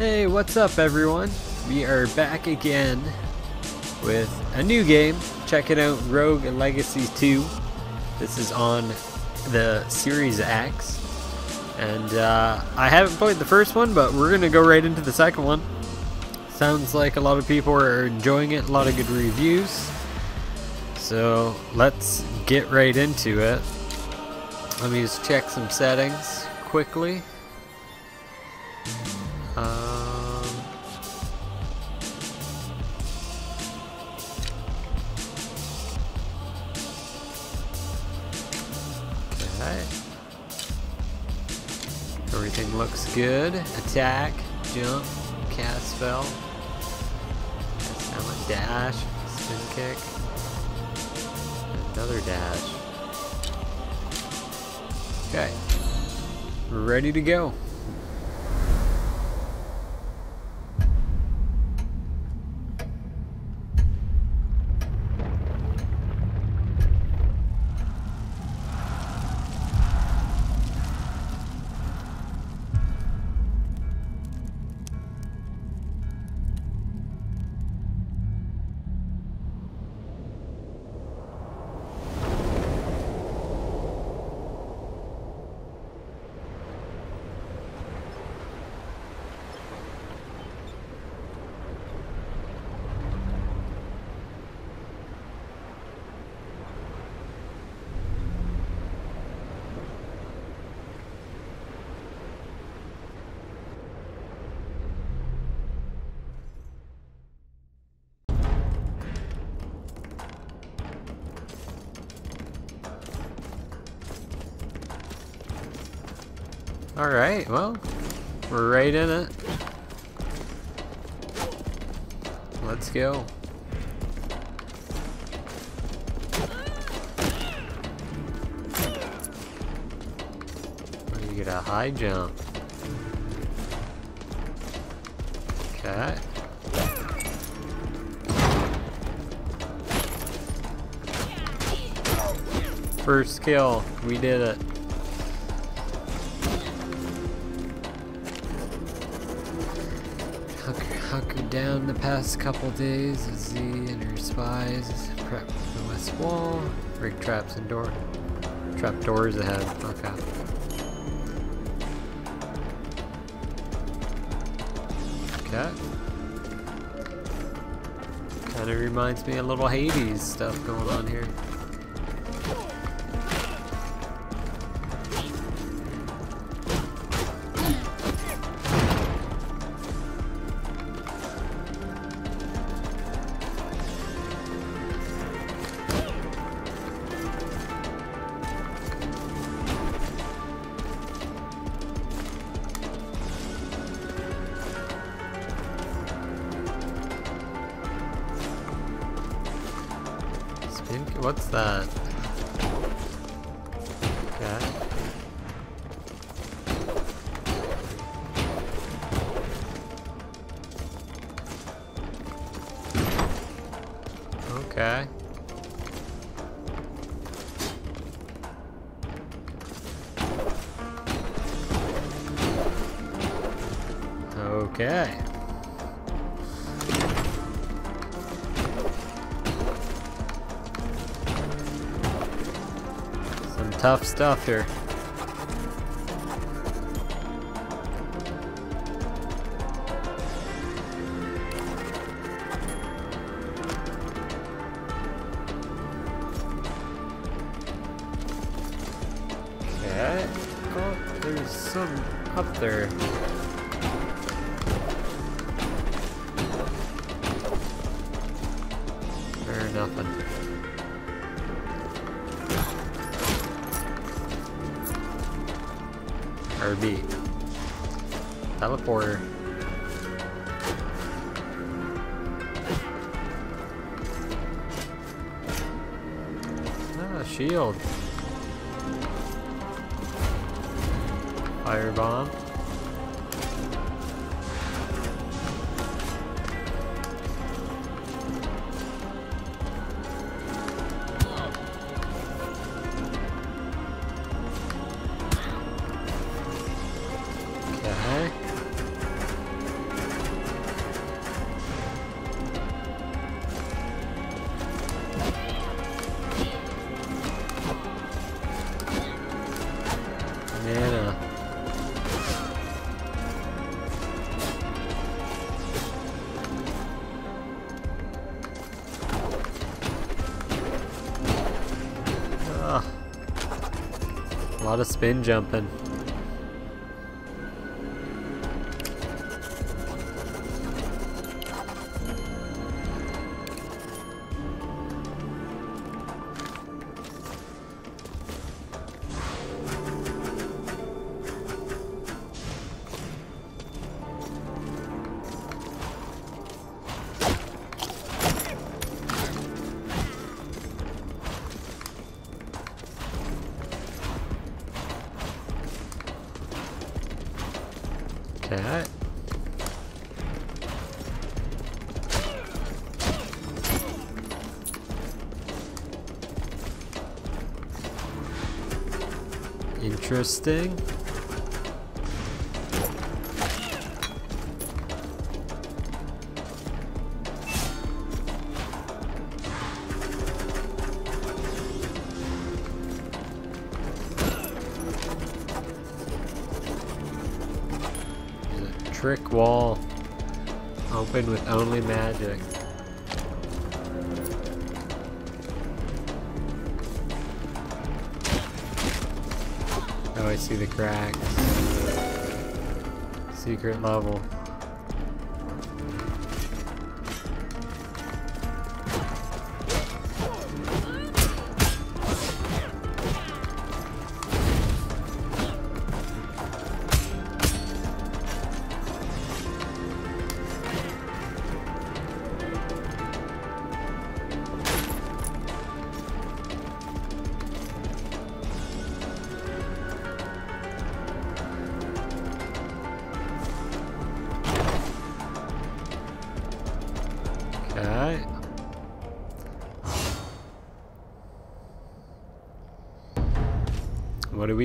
Hey, what's up everyone? We are back again with a new game. Check it out, Rogue Legacy 2. This is on the Series X. And uh, I haven't played the first one, but we're going to go right into the second one. Sounds like a lot of people are enjoying it, a lot of good reviews. So let's get right into it. Let me just check some settings quickly. Everything looks good. Attack, jump, cast spell. That's dash, spin kick. Another dash. Okay. Ready to go. Alright, well, we're right in it. Let's go. You get a high jump. Okay. First kill, we did it. Down the past couple days as Z and her spies prep the west wall, rig traps and door trap doors ahead. Okay. Okay. Kind of reminds me a little Hades stuff going on here. Okay. Some tough stuff here. Of spin jumping. Interesting. Trick wall open with only magic. See the cracks. Secret level.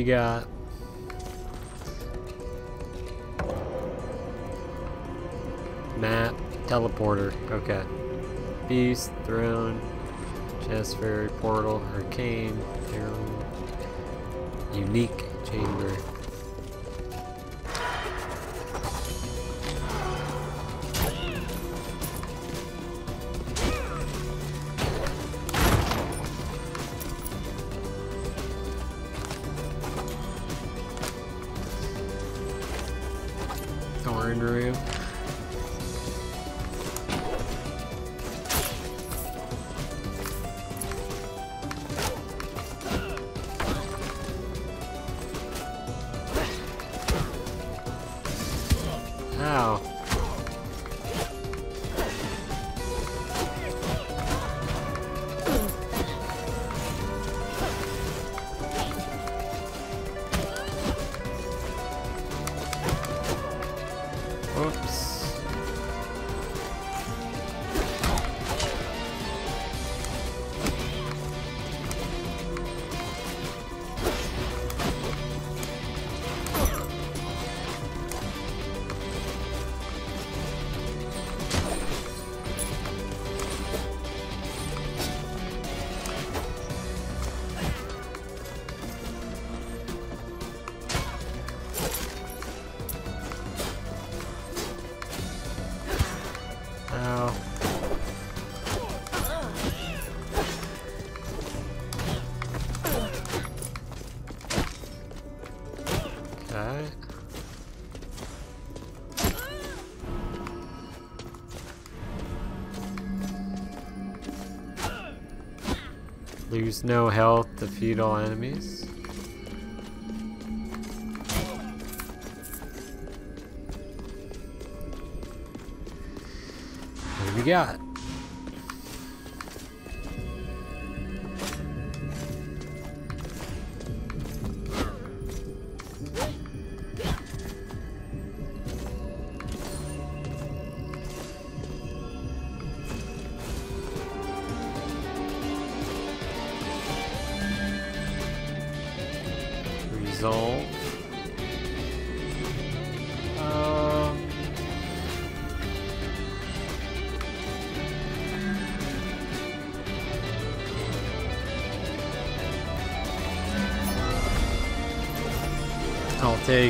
Got? Map, teleporter. Okay. Beast, throne, chest fairy, portal, hurricane, unique chamber. Lose no health, defeat all enemies.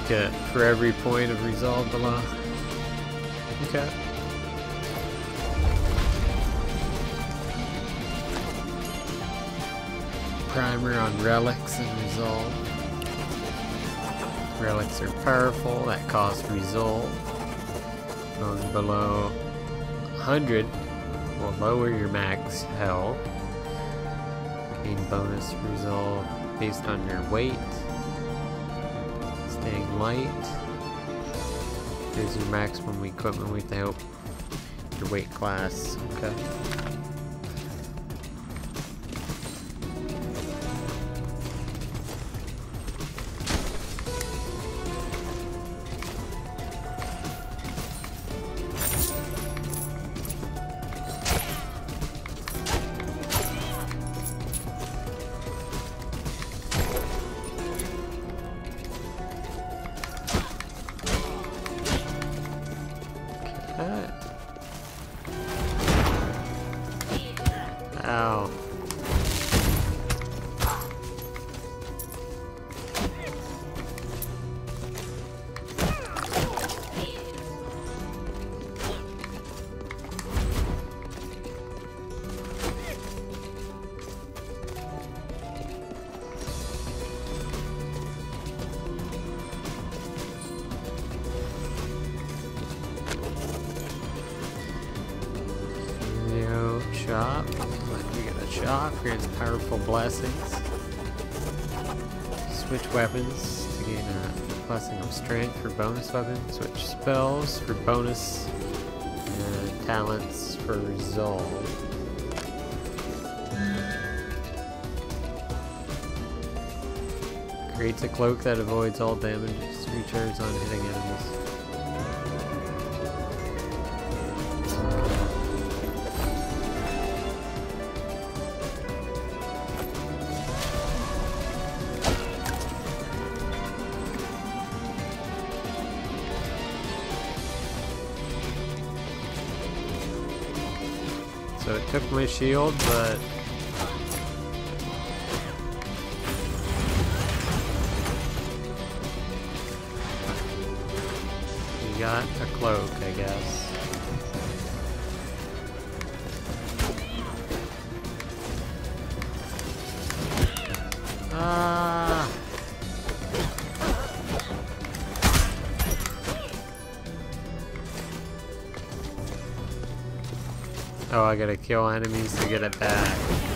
Take it for every point of resolve below. Okay. Primer on relics and resolve. Relics are powerful, that cost resolve. Going below 100 will lower your max health. Gain bonus resolve based on your weight. Light. Here's your maximum equipment with the help your weight class. Okay. Blessings. Switch weapons to gain a blessing of strength for bonus weapons. Switch spells for bonus. And talents for resolve. Creates a cloak that avoids all damage. Recharges on hitting enemies. My shield, but gotta kill enemies to get it back.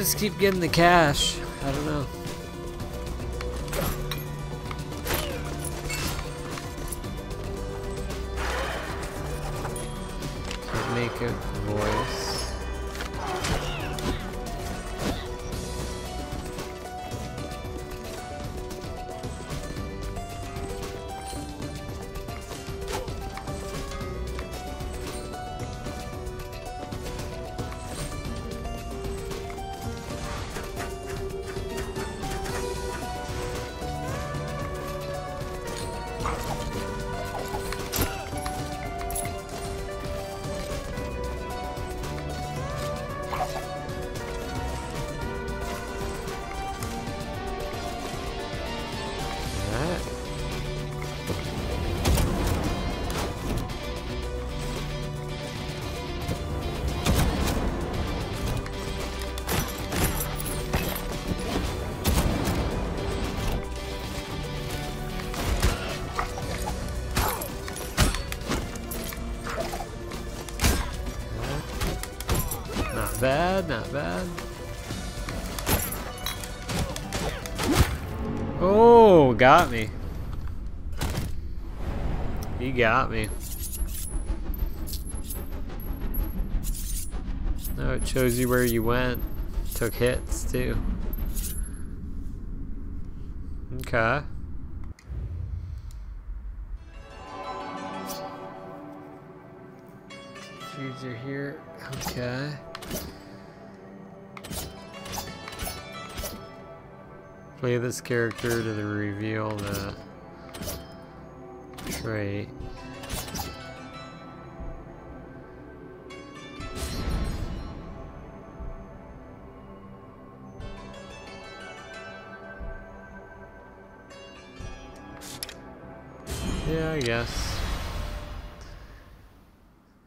Just keep getting the cash. You where you went. Took hits too. Okay. Foods are here. Okay. Play this character to the reveal the trait. I guess.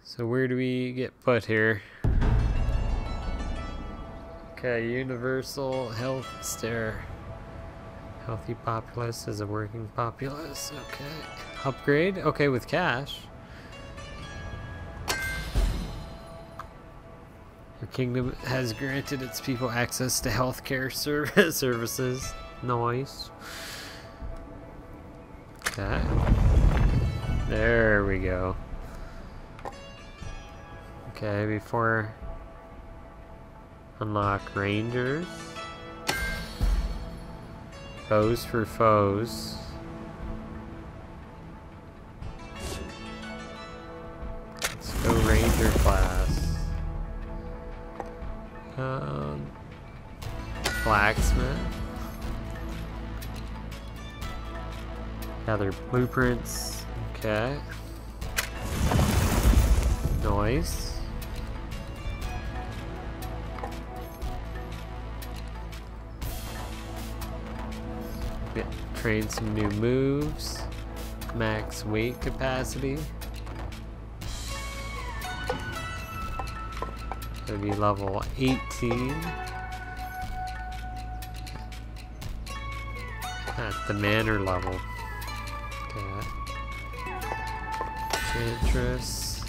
So where do we get put here? Okay, universal health stare. Healthy populace is a working populace. Okay. Upgrade? Okay, with cash. Your kingdom has granted its people access to healthcare service services. Nice. Okay. There we go. Okay, before unlock rangers. Foes for foes. Let's go ranger class. Um, blacksmith. Gather blueprints. Okay. Noise. Yeah, train some new moves. Max weight capacity. Gonna be level 18. At the manor level. Enchantress.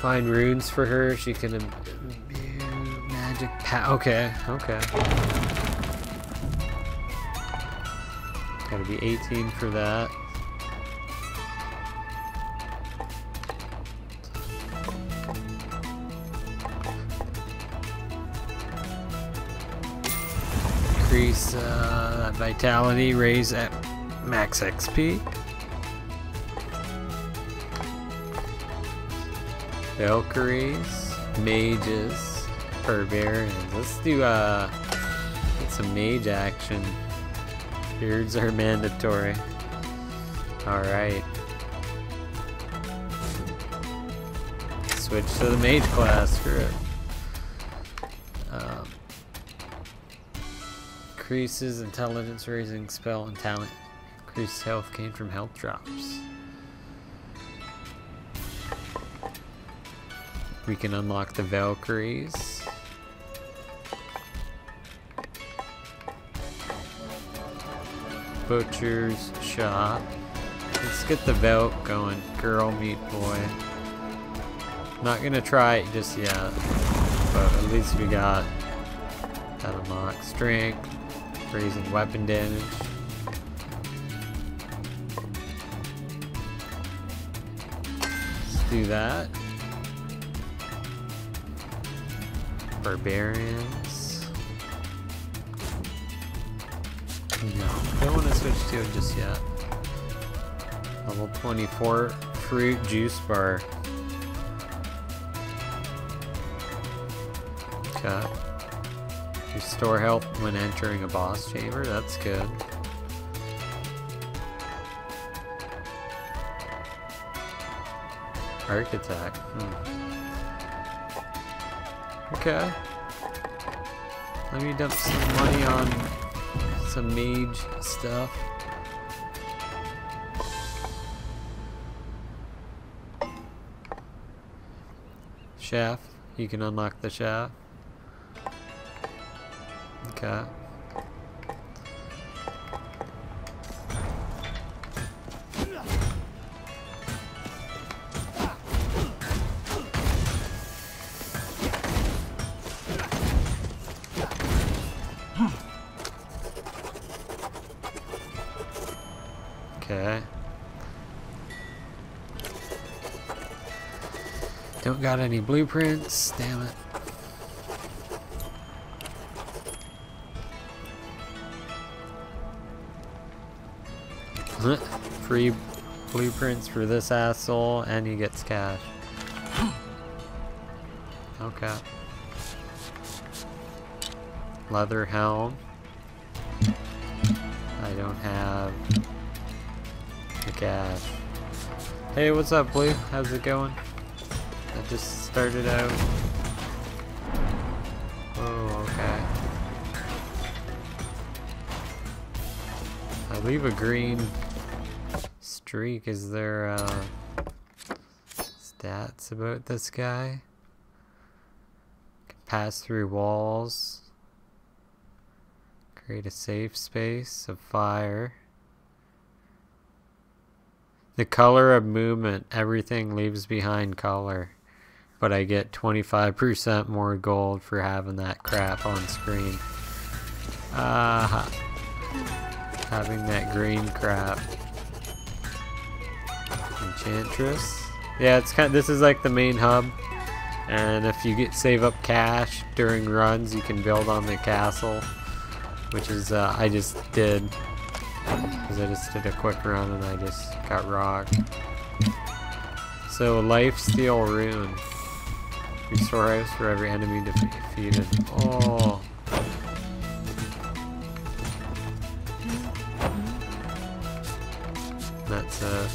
Find runes for her. She can imbue magic pa- Okay, okay. Gotta be 18 for that. Increase uh, vitality, raise at max XP. Valkyries, mages, barbarians. Let's do uh, some mage action. Beards are mandatory. Alright. Switch to the mage class, screw it. Um, increases intelligence raising spell and talent. Increased health gain from health drops. We can unlock the Valkyries. Butcher's shop. Let's get the Velk going. Girl meet boy. Not gonna try it just yet, but at least we got that unlock strength, raising weapon damage. Let's do that. Barbarians. No, don't want to switch to it just yet. Level 24 fruit juice bar. Okay. Restore health when entering a boss chamber, that's good. Architect. Hmm. Okay. Let me dump some money on some mage stuff. Shaft. You can unlock the shaft. Okay. Any blueprints, damn it. Free blueprints for this asshole and he gets cash. Okay. Leather helm. I don't have the cash. Hey, what's up, Blue? How's it going? I just started out. Oh, okay. I leave a green streak. Is there uh, stats about this guy? Can pass through walls. Create a safe space of fire. The color of movement, everything leaves behind color. But I get 25% more gold for having that crap on screen. Uh, having that green crap. Enchantress. Yeah, it's kind. Of, this is like the main hub, and if you get save up cash during runs, you can build on the castle, which is uh, I just did because I just did a quick run and I just got rocked. So life steal rune. Restore ice for every enemy defeated. Oh. That's it.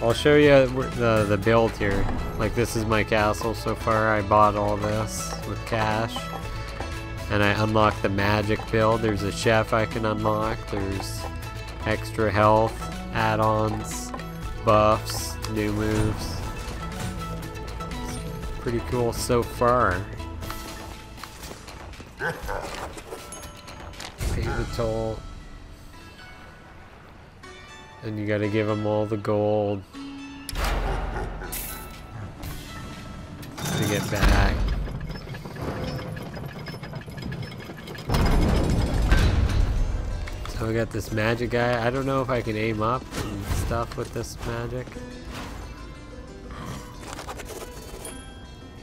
I'll show you the, the build here. Like this is my castle so far. I bought all this with cash. And I unlocked the magic build. There's a chef I can unlock. There's extra health, add-ons buffs, new moves. Pretty cool so far. Pay the toll. And you gotta give them all the gold. To get back. So we got this magic guy. I don't know if I can aim up and stuff with this magic.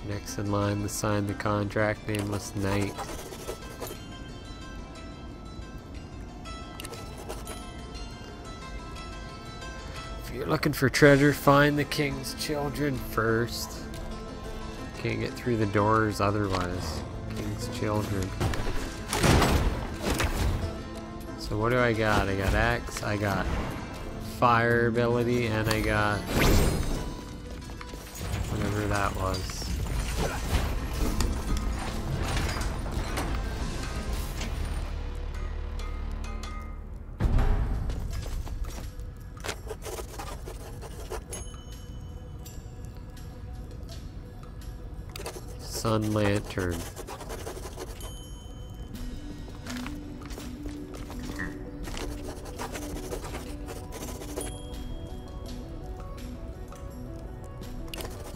Next in line to sign the contract, Nameless Knight. If you're looking for treasure, find the king's children first. Can't get through the doors otherwise. King's children. So what do I got? I got X, I got fire ability and I got whatever that was. Sun Lantern.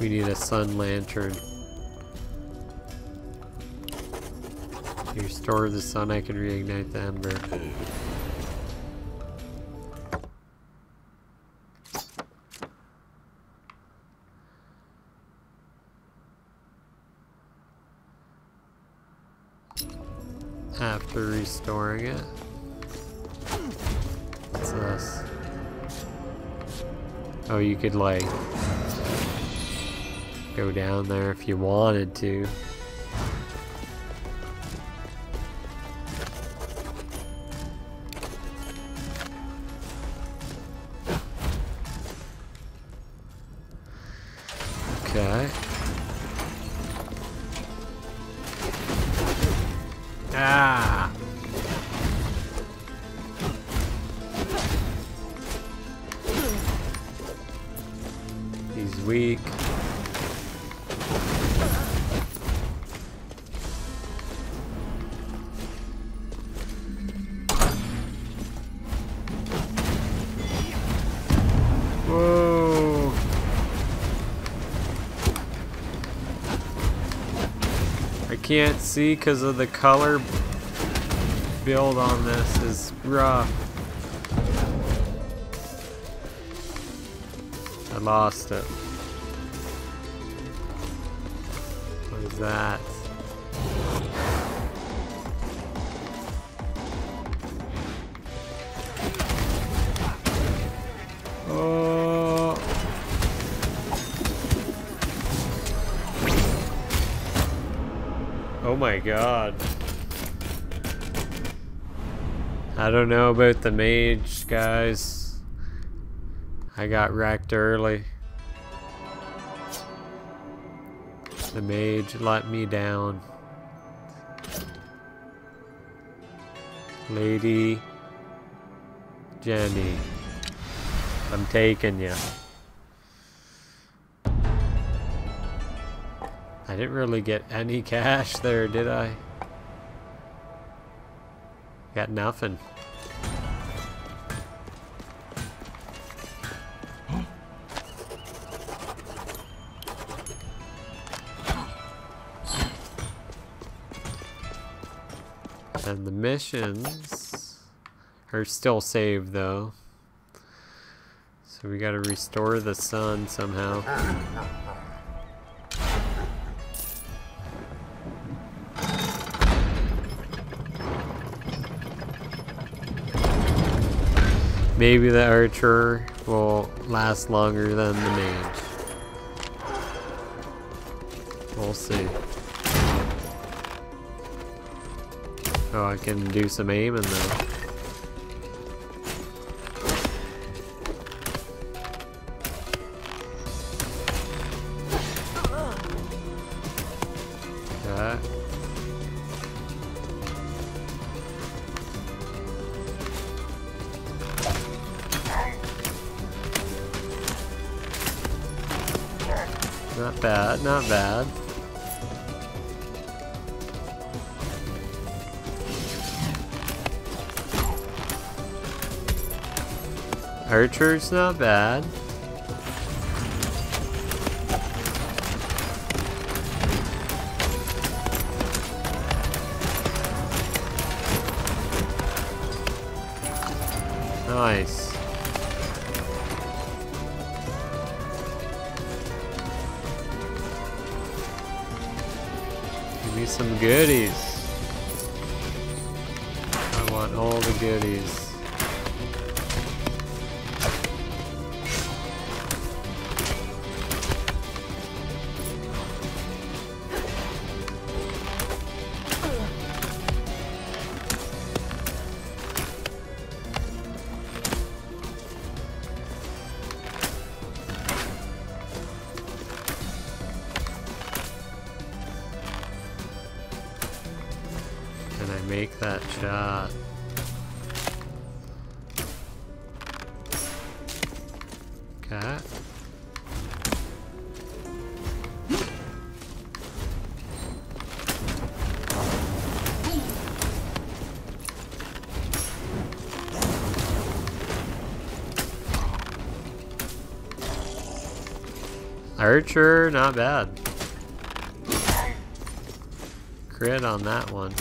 We need a sun lantern. Restore the sun, I can reignite the ember. After restoring it. What's this? Oh, you could like go down there if you wanted to. Okay. Can't see because of the color build on this is rough. I lost it. What is that? I don't know about the mage, guys. I got wrecked early. The mage let me down. Lady Jenny. I'm taking you. I didn't really get any cash there, did I? Got nothing. And the missions are still saved though. So we gotta restore the sun somehow. Uh, Maybe the archer will last longer than the mage. We'll see. Oh, I can do some aiming though. Archer's not bad. Make that shot? Okay. Archer, not bad. Crit on that one.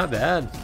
Not bad.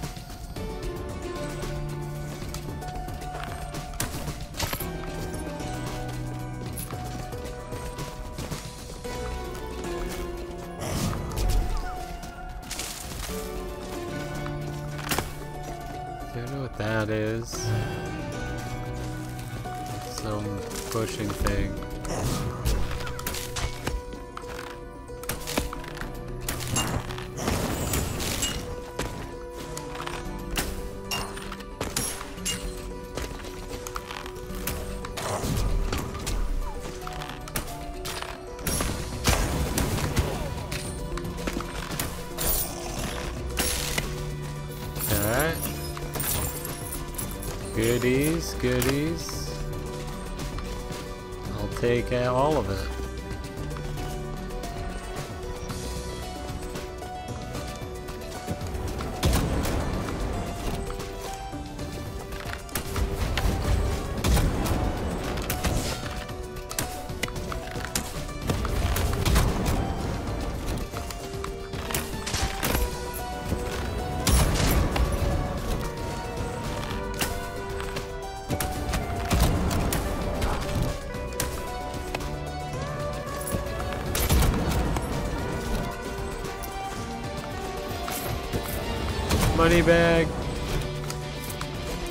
Money bag.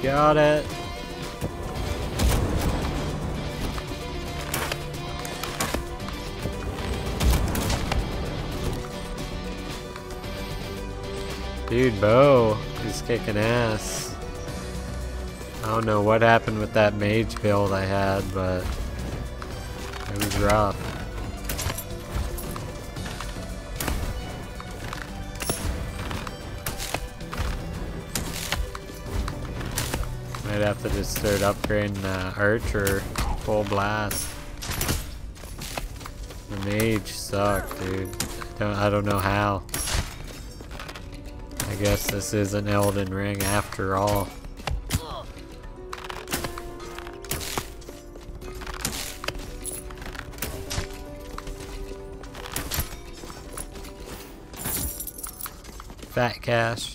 Got it. Dude, Bo is kicking ass. I don't know what happened with that mage build I had, but it was rough. Might have to just start upgrading uh, Archer full blast. The mage suck, dude. Don't, I don't know how. I guess this is an Elden Ring after all. Fat cash.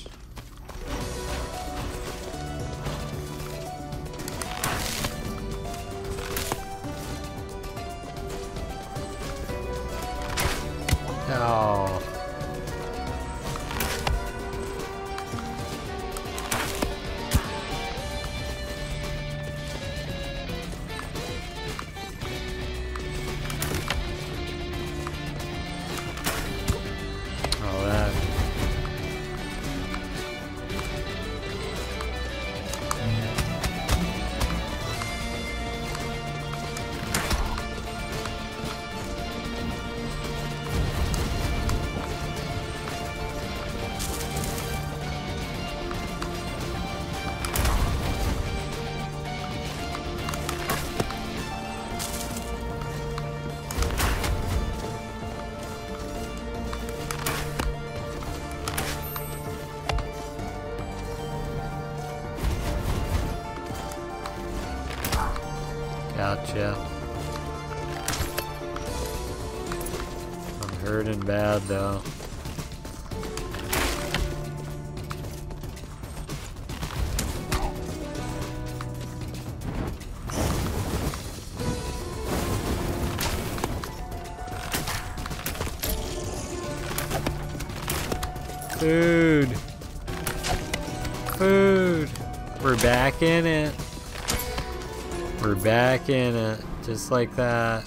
Back in it. Just like that.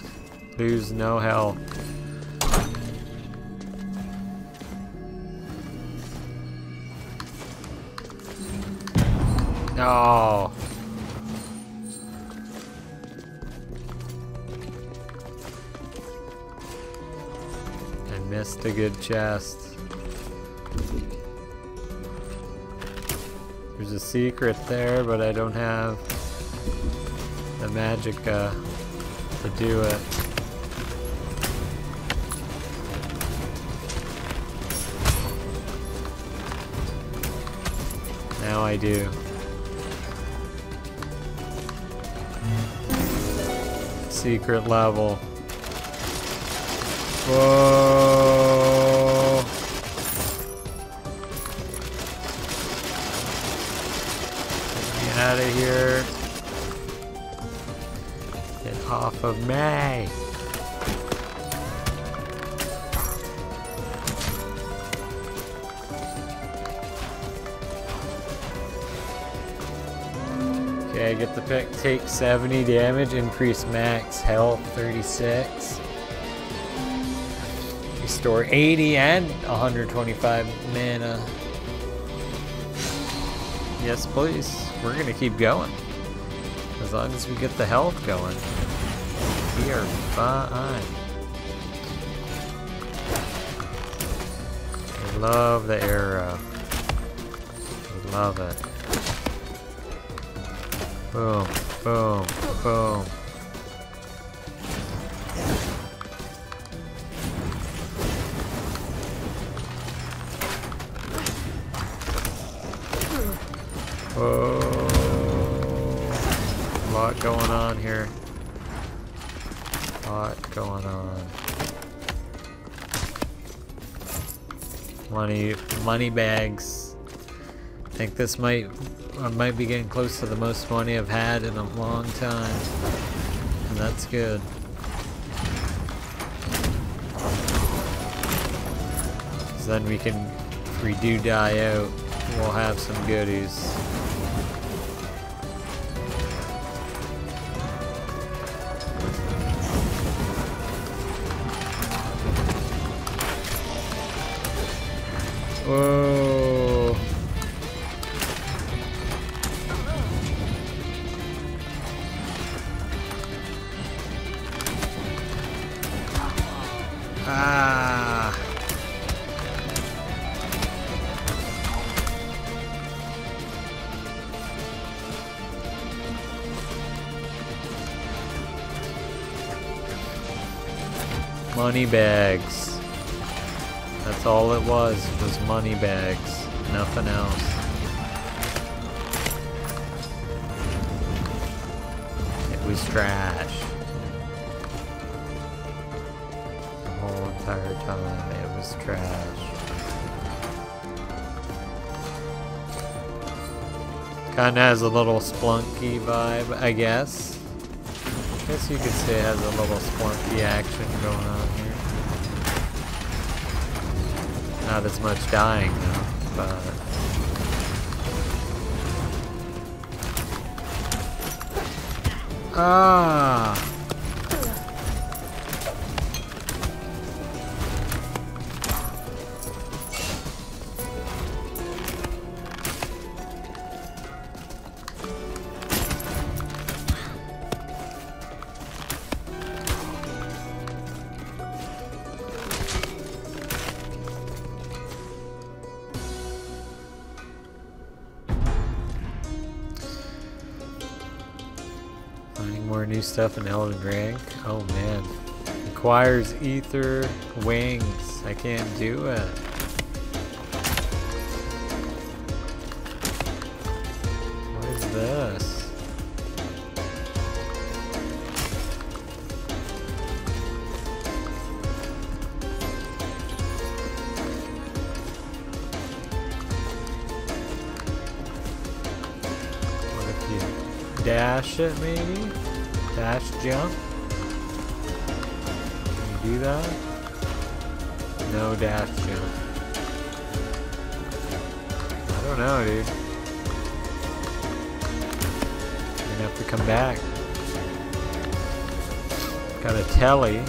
Lose no health. Oh. I missed a good chest. There's a secret there, but I don't have magic uh, to do it. Now I do. Secret level. Whoa! Of me. Okay, get the pick. Take 70 damage, increase max health 36. Restore 80 and 125 mana. Yes, please. We're gonna keep going. As long as we get the health going. We are fine. I love the arrow. I love it. Boom, boom, boom. Whoa. A lot going on here. Going on. Money, money bags. I think this might, I might be getting close to the most money I've had in a long time. And that's good. Cause then we can, if we do die out, we'll have some goodies. Bags. That's all it was, was money bags. Nothing else. It was trash. The whole entire time, it was trash. Kinda has a little Spelunky vibe, I guess. I guess you could say it has a little Spelunky action going on here. Not as much dying but Ah stuff in Elden Ring. Oh man. Requires ether wings. I can't do it. Jump? Can you do that? No dash jump. I don't know, dude. You're gonna have to come back. Got a telly.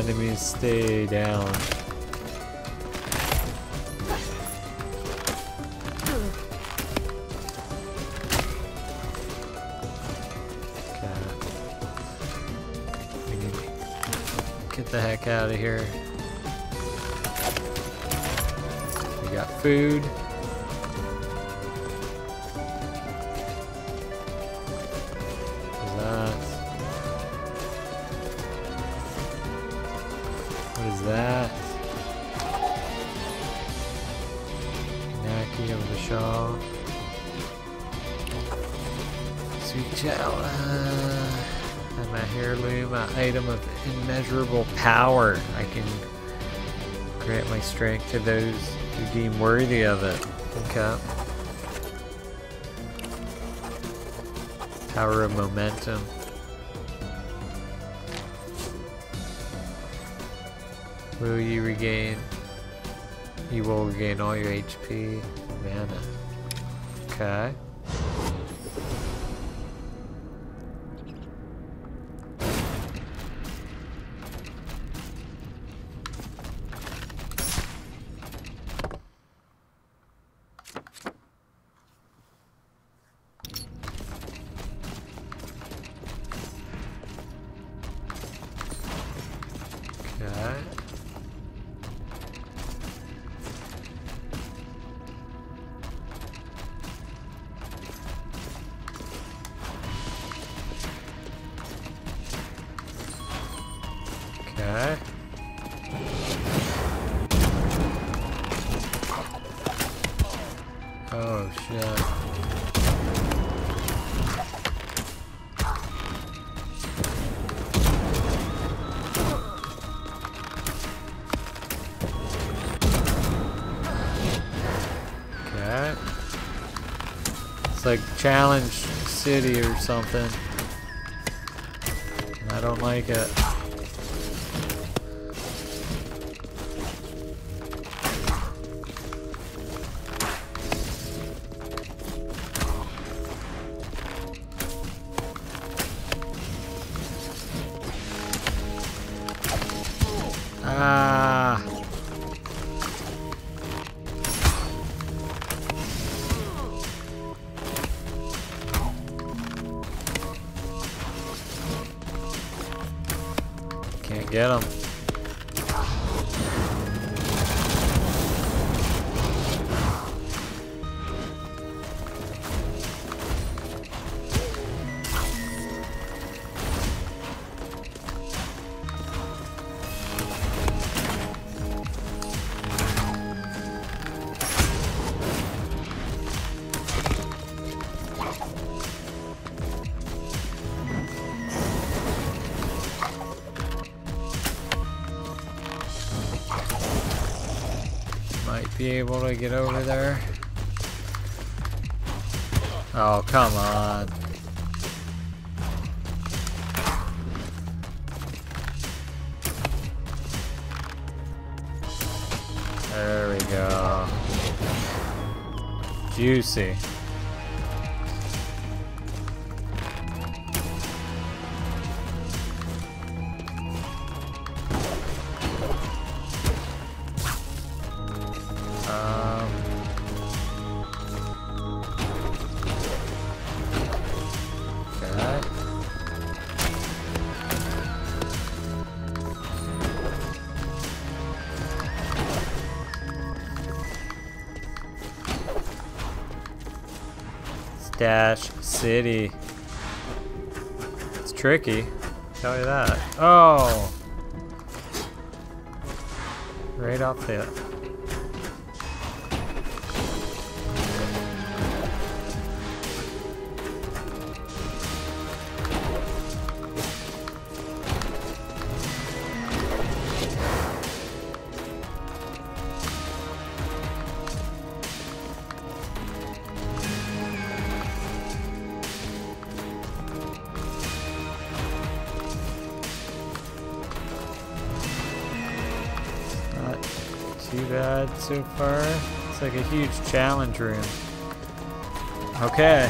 Enemies stay down. Get the heck out of here. We got food. Power. I can grant my strength to those who deem worthy of it. Okay. Power of momentum. Will you regain? You will regain all your HP, mana. Okay. Challenge City or something. I don't like it. Get over there. Oh, come on. There we go. Juicy. City. It's tricky. Tell you that. Oh! Right off the so far. It's like a huge challenge room. Okay.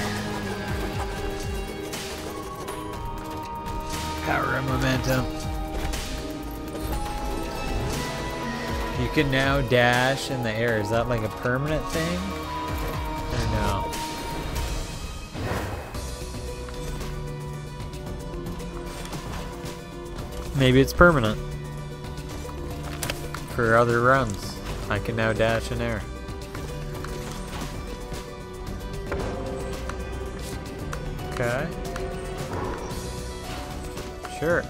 Power and momentum. You can now dash in the air. Is that like a permanent thing? Or no? Maybe it's permanent. For other runs. I can now dash in air. Okay. Sure.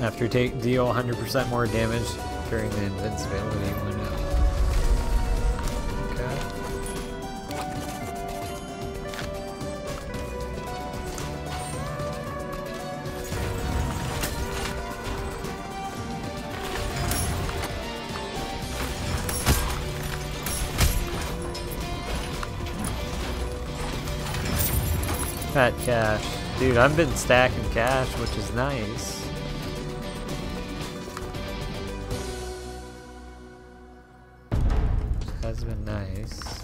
After take deal 100% more damage during the invincibility window. Cash. Dude, I've been stacking cash, which is nice. Has been nice.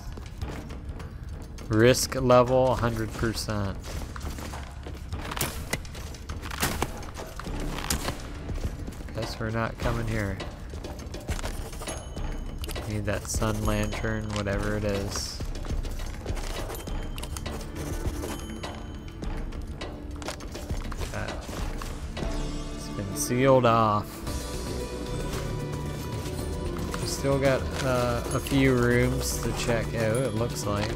Risk level 100%. Guess we're not coming here. Need that sun lantern, whatever it is. Sealed off. Still got uh, a few rooms to check out, it looks like.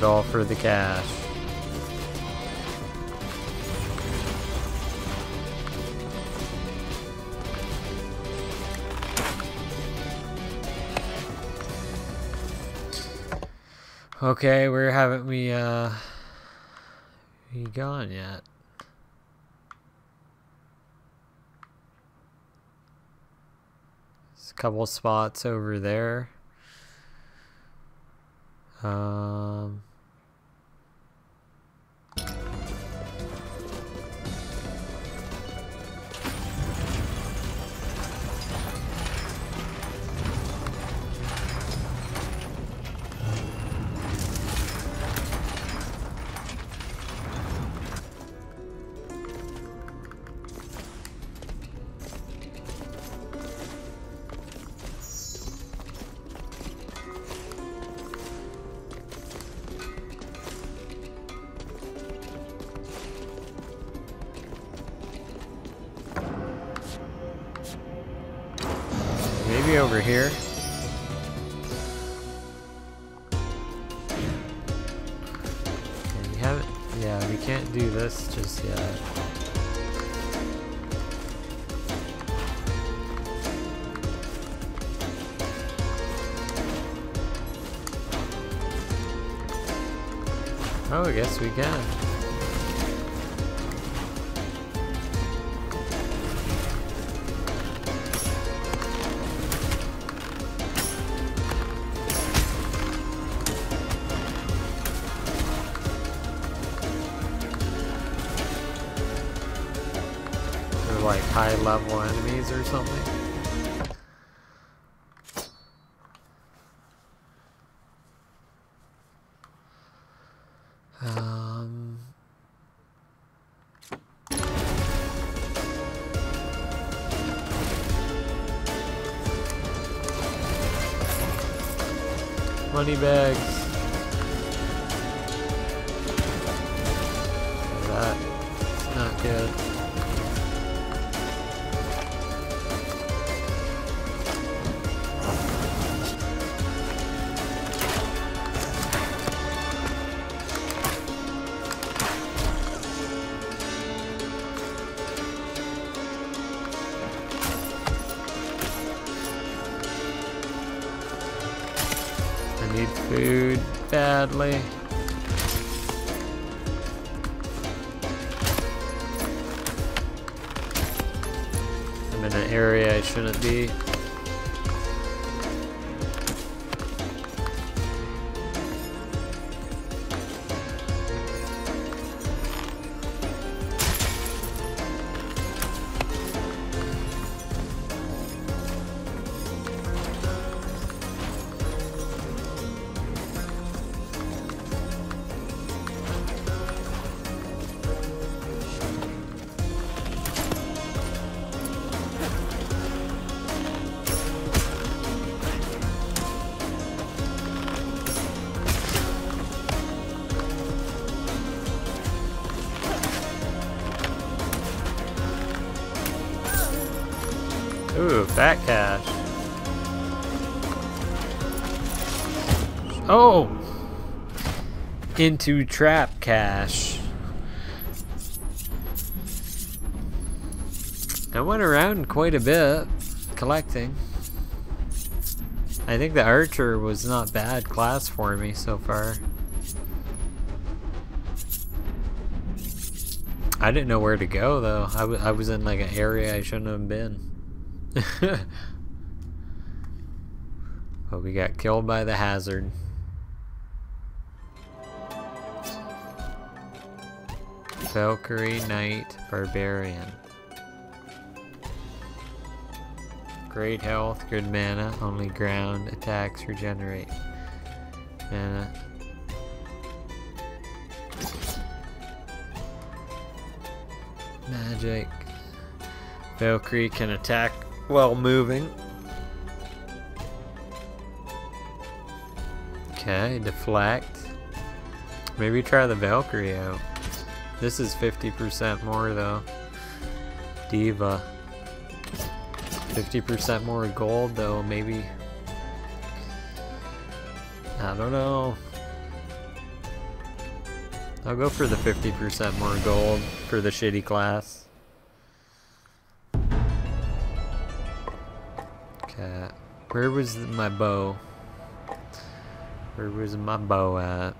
It all for the cash. Okay, where haven't we uh we gone yet? There's a couple spots over there. Um guess we can. Money fat cash. Oh! Into trap cash. I went around quite a bit collecting. I think the archer was not bad class for me so far. I didn't know where to go though. I, I was in like an area I shouldn't have been. but we got killed by the hazard. Valkyrie Knight Barbarian. Great health, good mana, only ground attacks regenerate. Mana. Magic. Valkyrie can attack while moving. Okay, deflect. Maybe try the Valkyrie out. This is 50% more though. Diva. 50% more gold though, maybe. I don't know. I'll go for the 50% more gold for the shitty class. Okay. Where was my bow? Where was my bow at?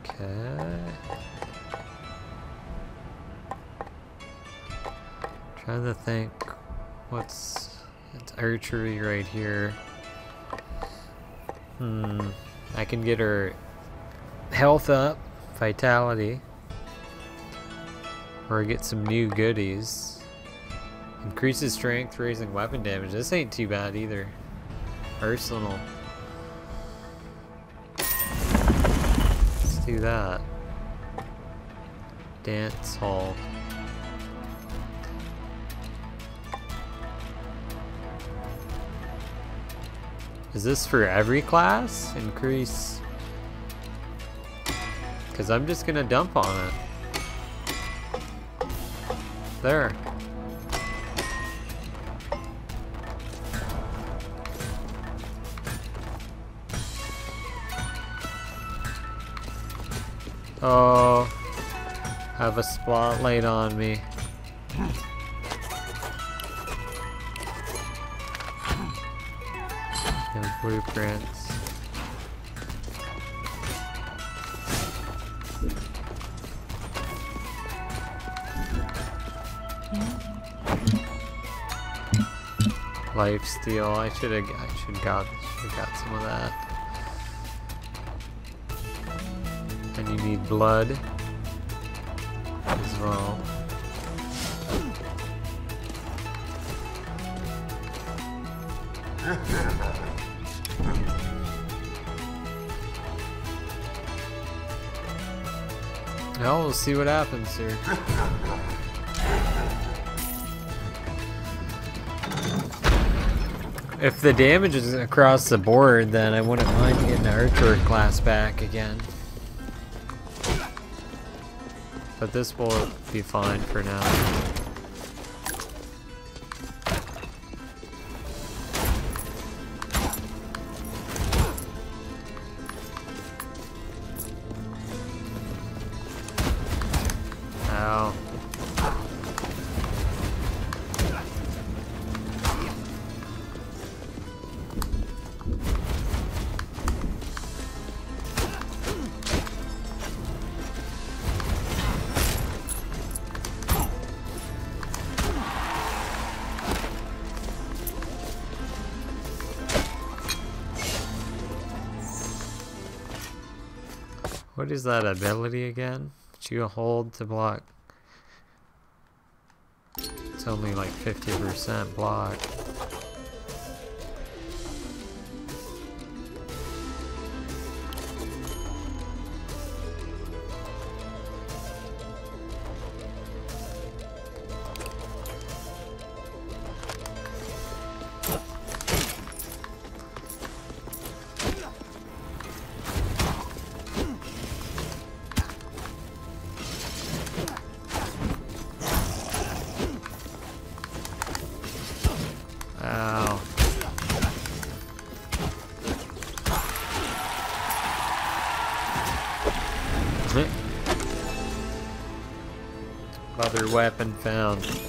Okay. Trying to think what's it's archery right here. Hmm. I can get her health up, vitality. Or get some new goodies. Increases strength, raising weapon damage. This ain't too bad either. Arsenal. Let's do that. Dance hall. Is this for every class? Increase. Because I'm just going to dump on it. There. Oh, have a spotlight on me. And blueprints. Life steal. I should have. I should got. Should got some of that. And you need blood as well. Now we'll see what happens here. If the damage is across the board, then I wouldn't mind getting the archer class back again. But this will be fine for now. What is that ability again? That you hold to block? It's only like 50% block. Other weapon found.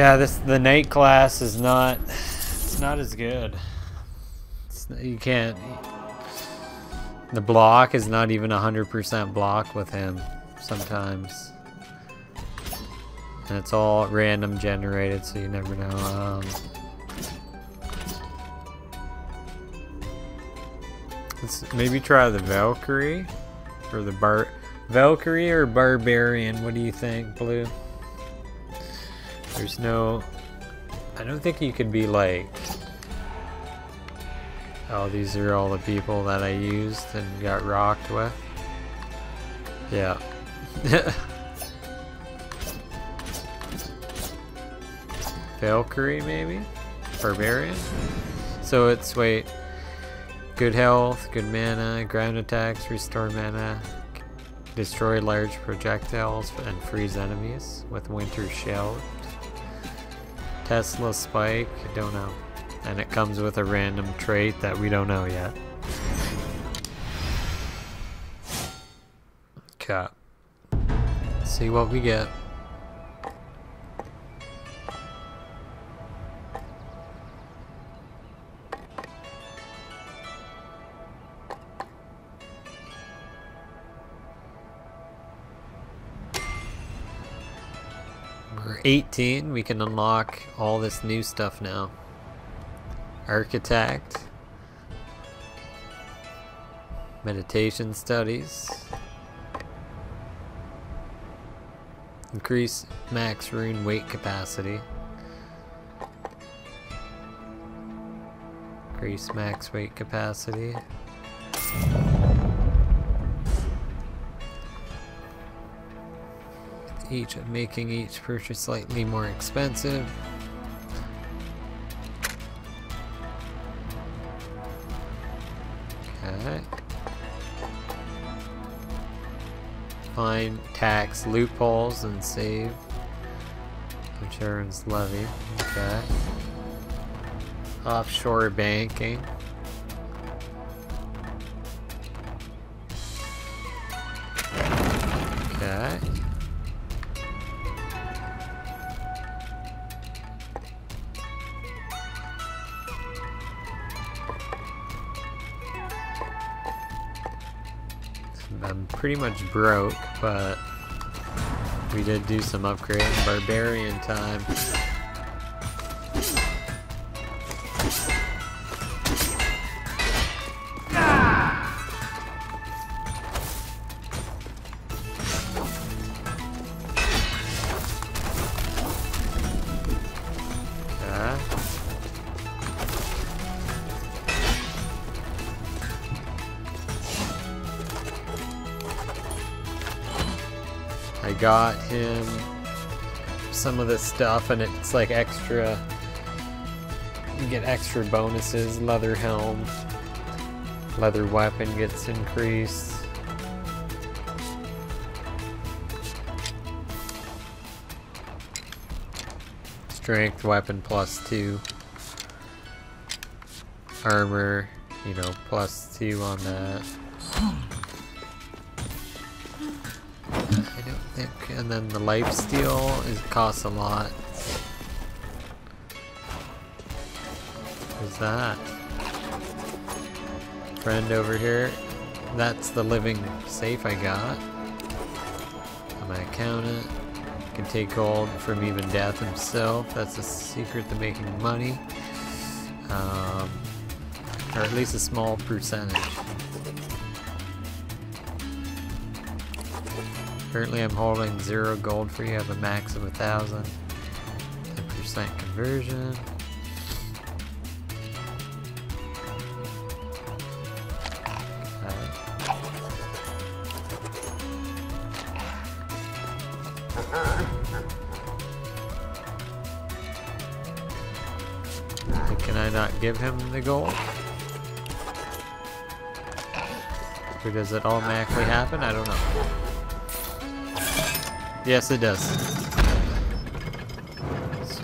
Yeah, this the knight class is not it's not as good. You can't the block is not even 100% block with him sometimes. And it's all random generated so you never know. Um, let's maybe try the Valkyrie or the Bar Valkyrie or Barbarian. What do you think, Blue? There's no... I don't think you could be like... Oh, these are all the people that I used and got rocked with. Yeah. Valkyrie, maybe? Barbarian? So it's, wait... Good health, good mana, ground attacks, restore mana, destroy large projectiles, and freeze enemies with Winter Shell. Tesla Spike, I don't know. And it comes with a random trait that we don't know yet. Okay. See what we get. 18, we can unlock all this new stuff now. Architect. Meditation studies. Increase max rune weight capacity. Increase max weight capacity. Each making each purchase slightly more expensive. Okay. Find tax loopholes and save insurance levy. Okay. Offshore banking. Okay. Pretty much broke, but we did do some upgrading. Barbarian time. Got him some of this stuff and it's like extra you get extra bonuses leather helm leather weapon gets increased. Strength weapon plus two. Armor you know plus two on that hmm. And then the life steal is costs a lot. Who's that? Friend over here. That's the living safe I got. On my accountant. Can take gold from even death himself. That's a secret to making money. Um, or at least a small percentage. Currently I'm holding zero gold for you, I have a max of a thousand. 10% conversion. Can I not give him the gold? Or does it automatically happen? I don't know. Yes, it does.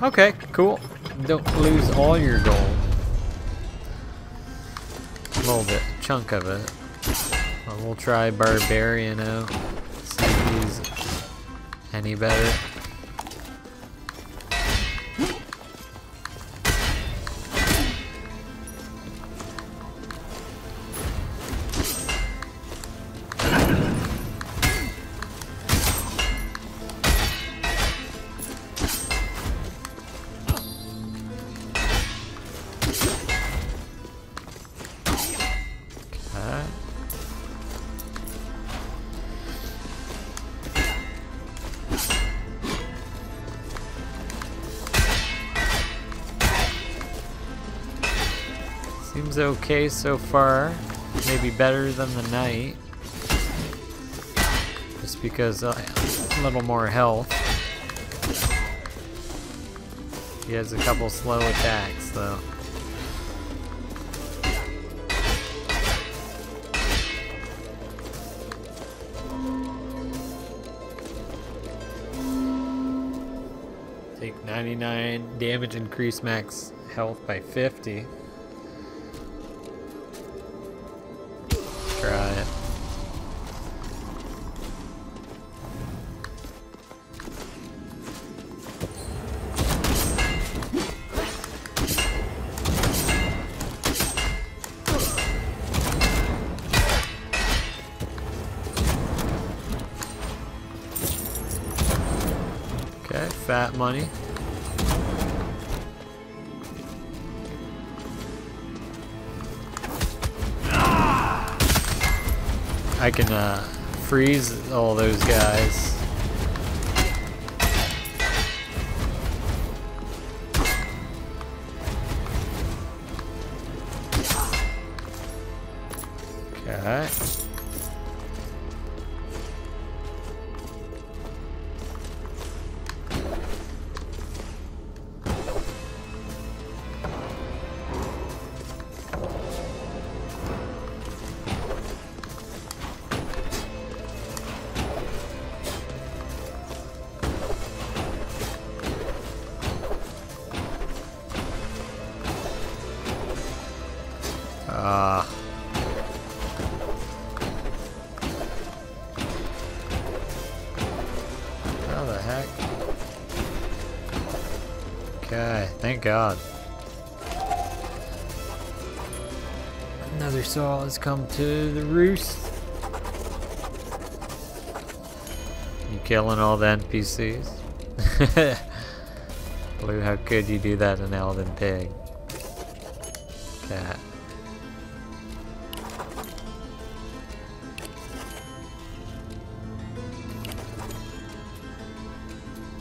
Okay, cool. Don't lose all your gold. A little bit, chunk of it. But we'll try Barbarian out. See if he's any better. Okay so far. Maybe better than the knight. Just because uh, a little more health. He has a couple slow attacks though. Take 99 damage increase max health by 50. Freeze thank God. Another saw has come to the roost. You killing all the NPCs? Blue, how could you do that to an elven pig? Cat.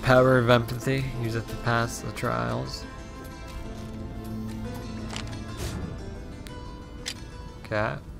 Power of empathy, use it to pass the trials. Cat.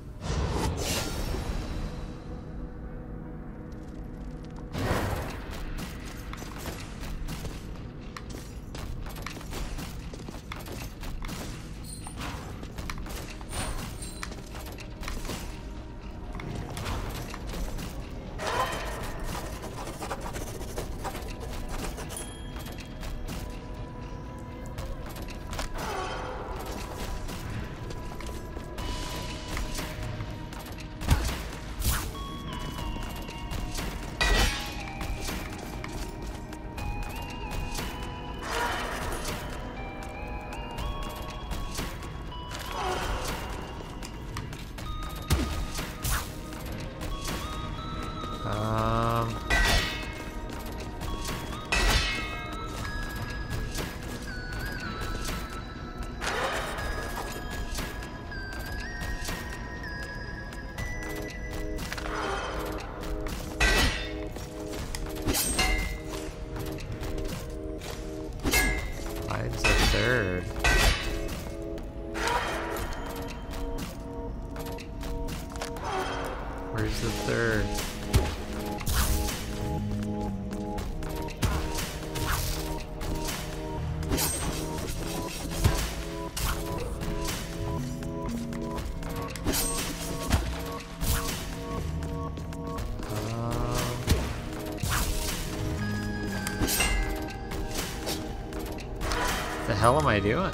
Am I doing?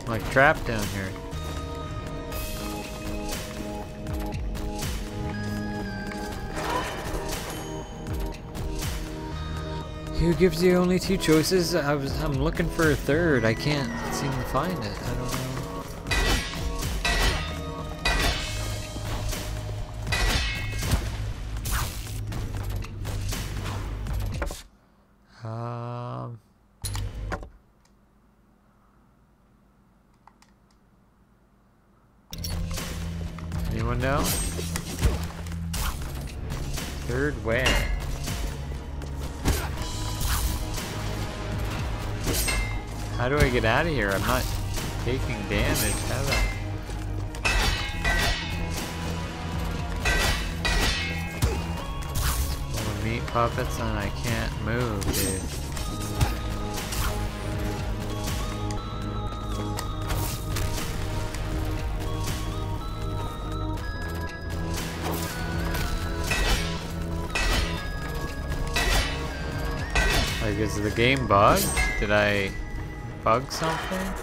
I'm like trapped down here. Who gives you only two choices? I was I'm looking for a third. I can't seem to find it. I don't know. Get out of here? I'm not taking damage, have I? Meat puppets and I can't move, dude. Like, is the game bugged? Did I bug something?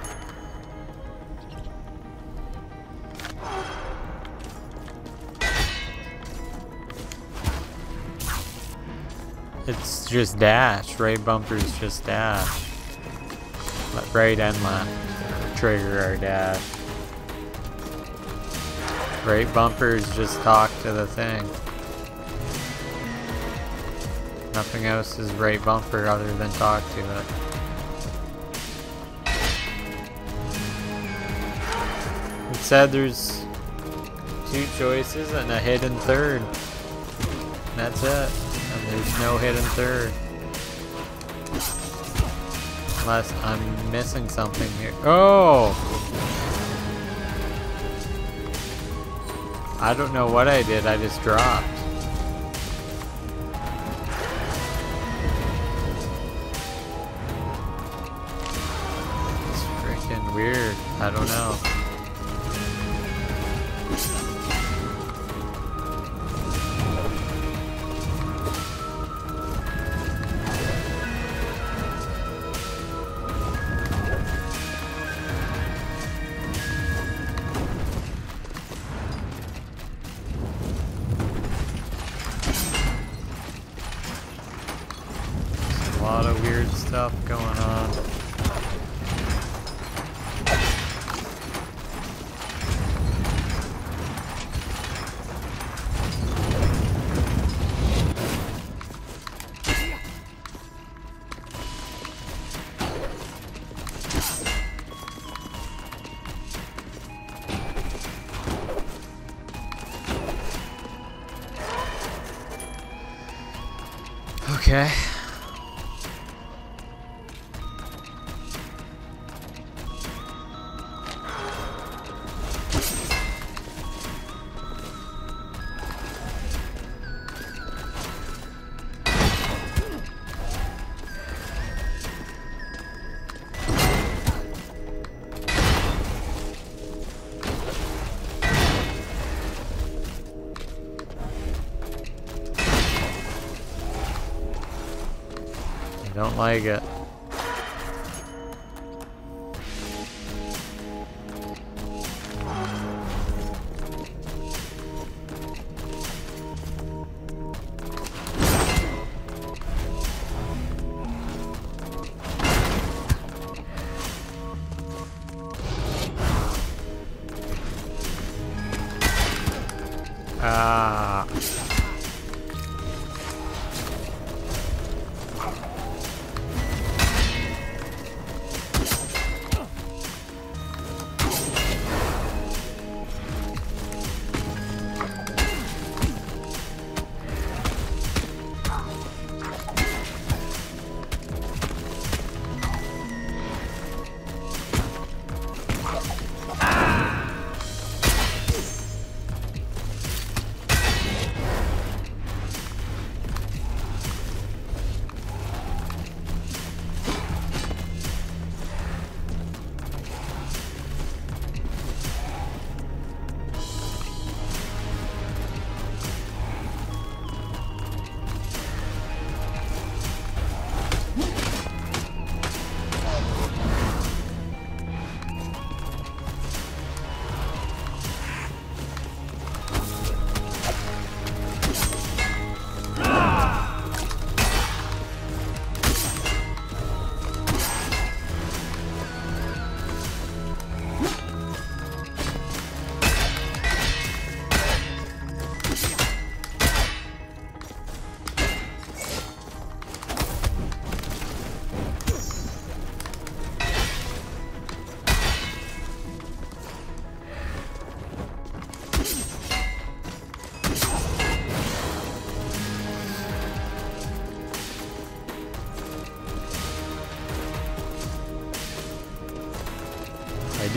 It's just dash. Right bumper's just dash. Right and left. Trigger our dash. Right bumpers just talk to the thing. Nothing else is right bumper other than talk to it. Said there's two choices and a hidden third. That's it. And there's no hidden third. Unless I'm missing something here. Oh! I don't know what I did, I just dropped. Like it.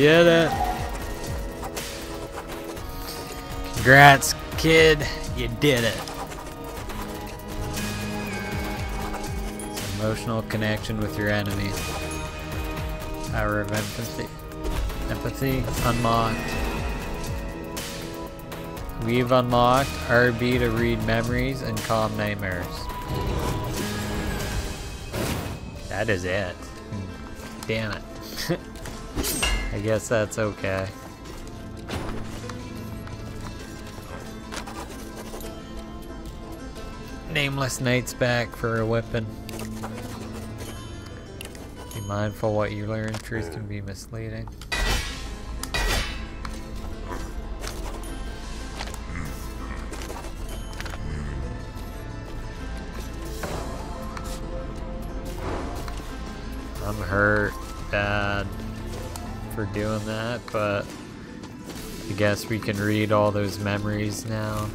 Did it. Congrats, kid. You did it. It's emotional connection with your enemy. Power of empathy. Empathy unlocked. We've unlocked RB to read memories and calm nightmares. that is it. Damn it. I guess that's okay. Nameless Knight's back for a weapon. Be mindful what you learn. Truth can be misleading. We can read all those memories now.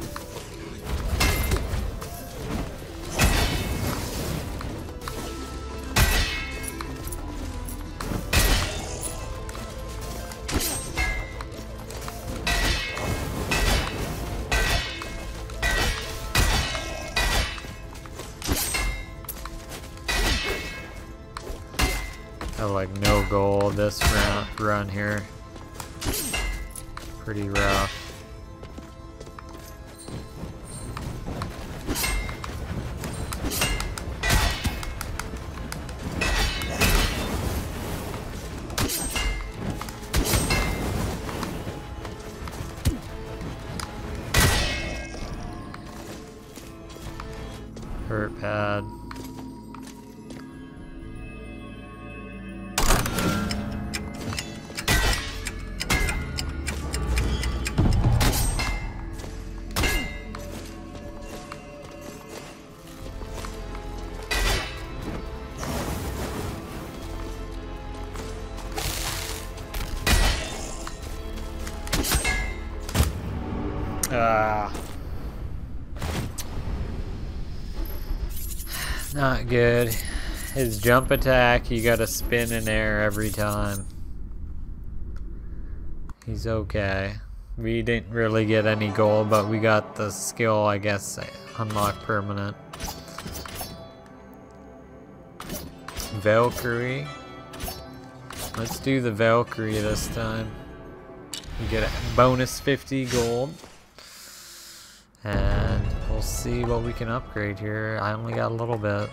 Jump attack, you gotta spin in air every time. He's okay. We didn't really get any gold, but we got the skill, I guess, unlock permanent. Valkyrie. Let's do the Valkyrie this time. We get a bonus 50 gold. And we'll see what we can upgrade here. I only got a little bit.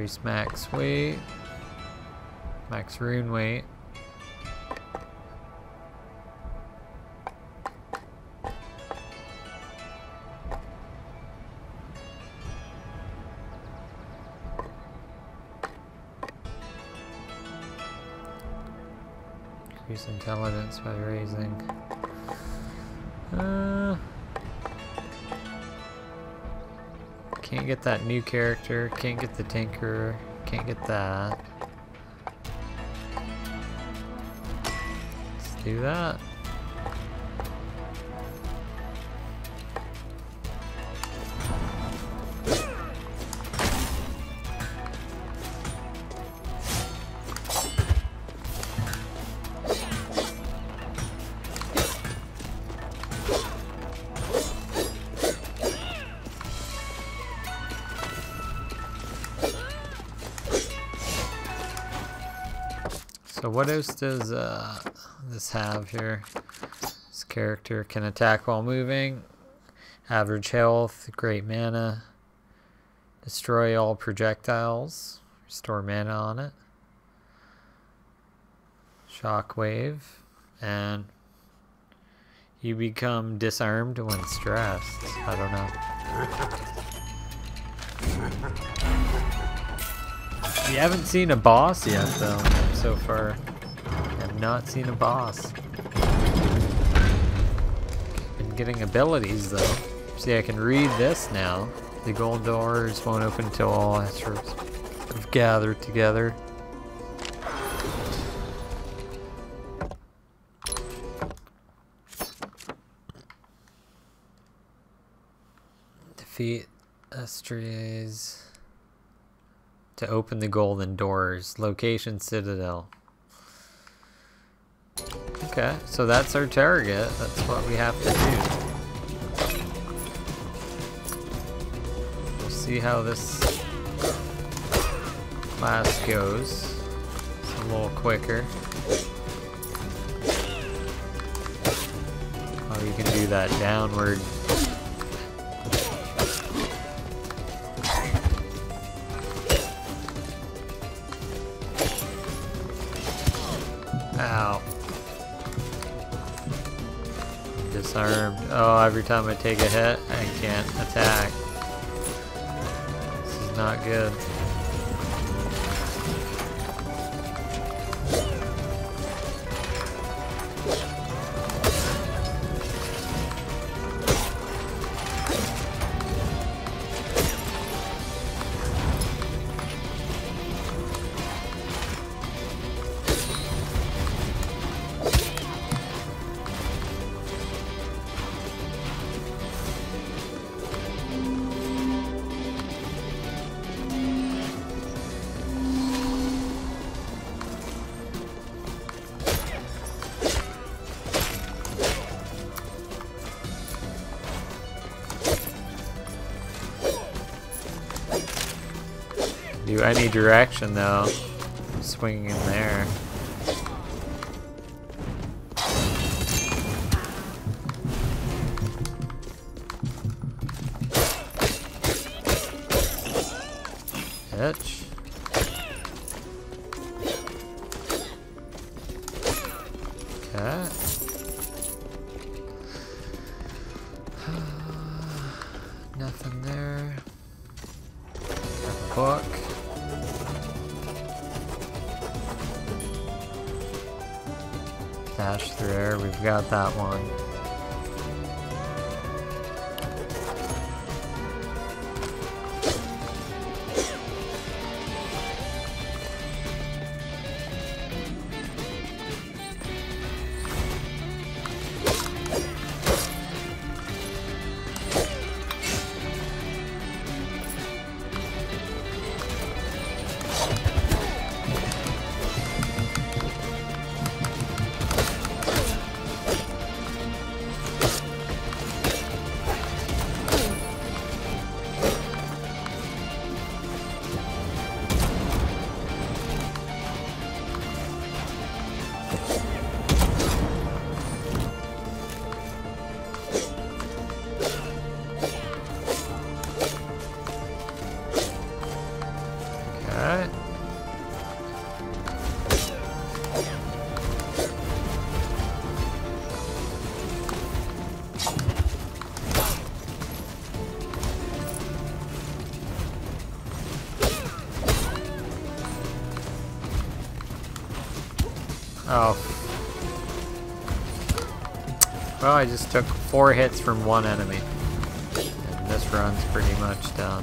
Increase max weight. Max rune weight. Increase intelligence by raising. Uh, get that new character. Can't get the Tinker. Can't get that. Let's do that. Else does uh, this have here? This character can attack while moving, average health, great mana, destroy all projectiles, restore mana on it, shockwave, and you become disarmed when stressed. I don't know. We haven't seen a boss yet, though, so far. Not seen a boss. Been getting abilities, though. See, I can read this now. The gold doors won't open until all asteroids have gathered together. Defeat Estuaries to open the golden doors. Location Citadel. Okay, so that's our target. That's what we have to do. We'll see how this class goes. It's a little quicker. Oh, you can do that downward Oh, every time I take a hit, I can't attack. This is not good. Any direction though. Swinging in there. I just took four hits from one enemy. And this run's pretty much done.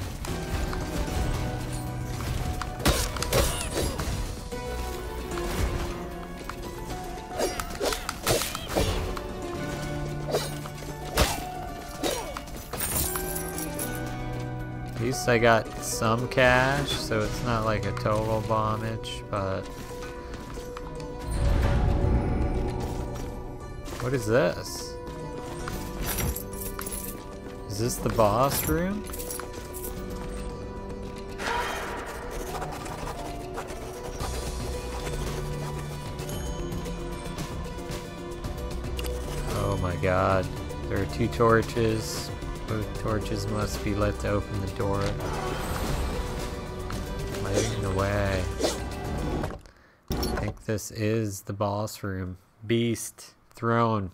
At least I got some cash, so it's not like a total bombage, but... What is this? Is this the boss room? Oh my god. There are two torches. Both torches must be lit to open the door. Lighting the way. I think this is the boss room. Beast. Throne.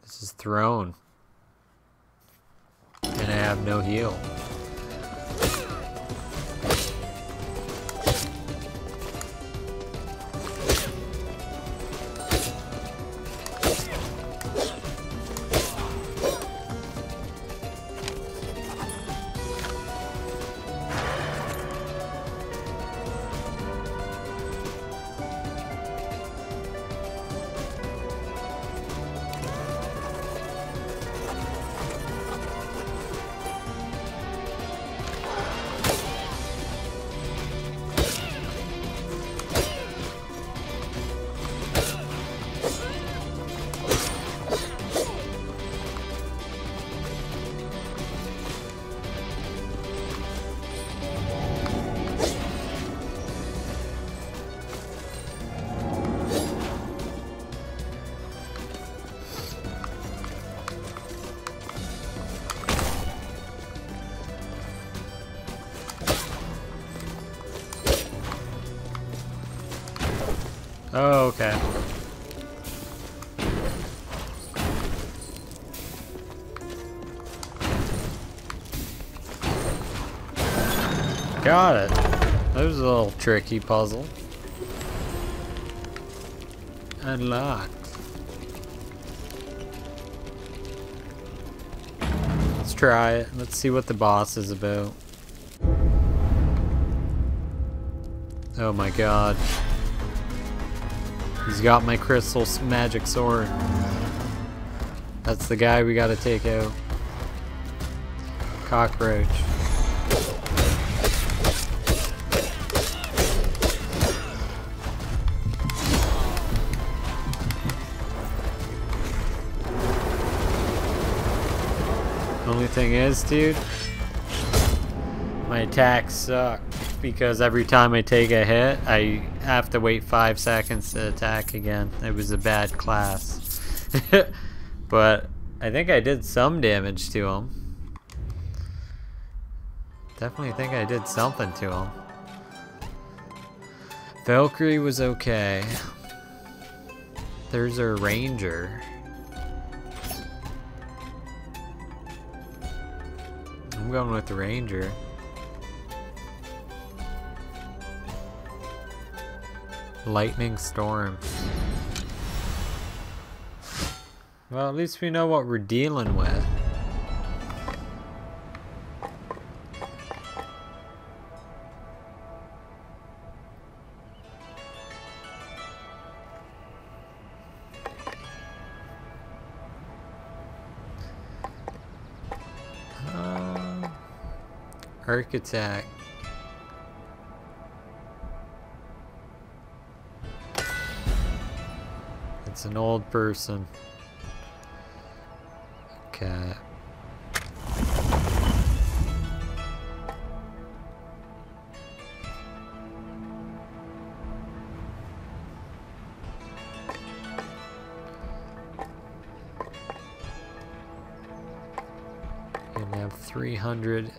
This is throne. Have no heal. Oh, okay. Got it. That was a little tricky puzzle. Unlocked. Let's try it. Let's see what the boss is about. Oh my god. He's got my crystal magic sword. That's the guy we gotta take out. Cockroach. Only thing is, dude, my attacks suck because every time I take a hit, I have to wait five seconds to attack again. It was a bad class. but I think I did some damage to him. Definitely think I did something to him. Valkyrie was okay. There's a ranger. I'm going with the ranger. Lightning storm. Well, at least we know what we're dealing with. Uh, Architect. It's an old person. Okay. And have 300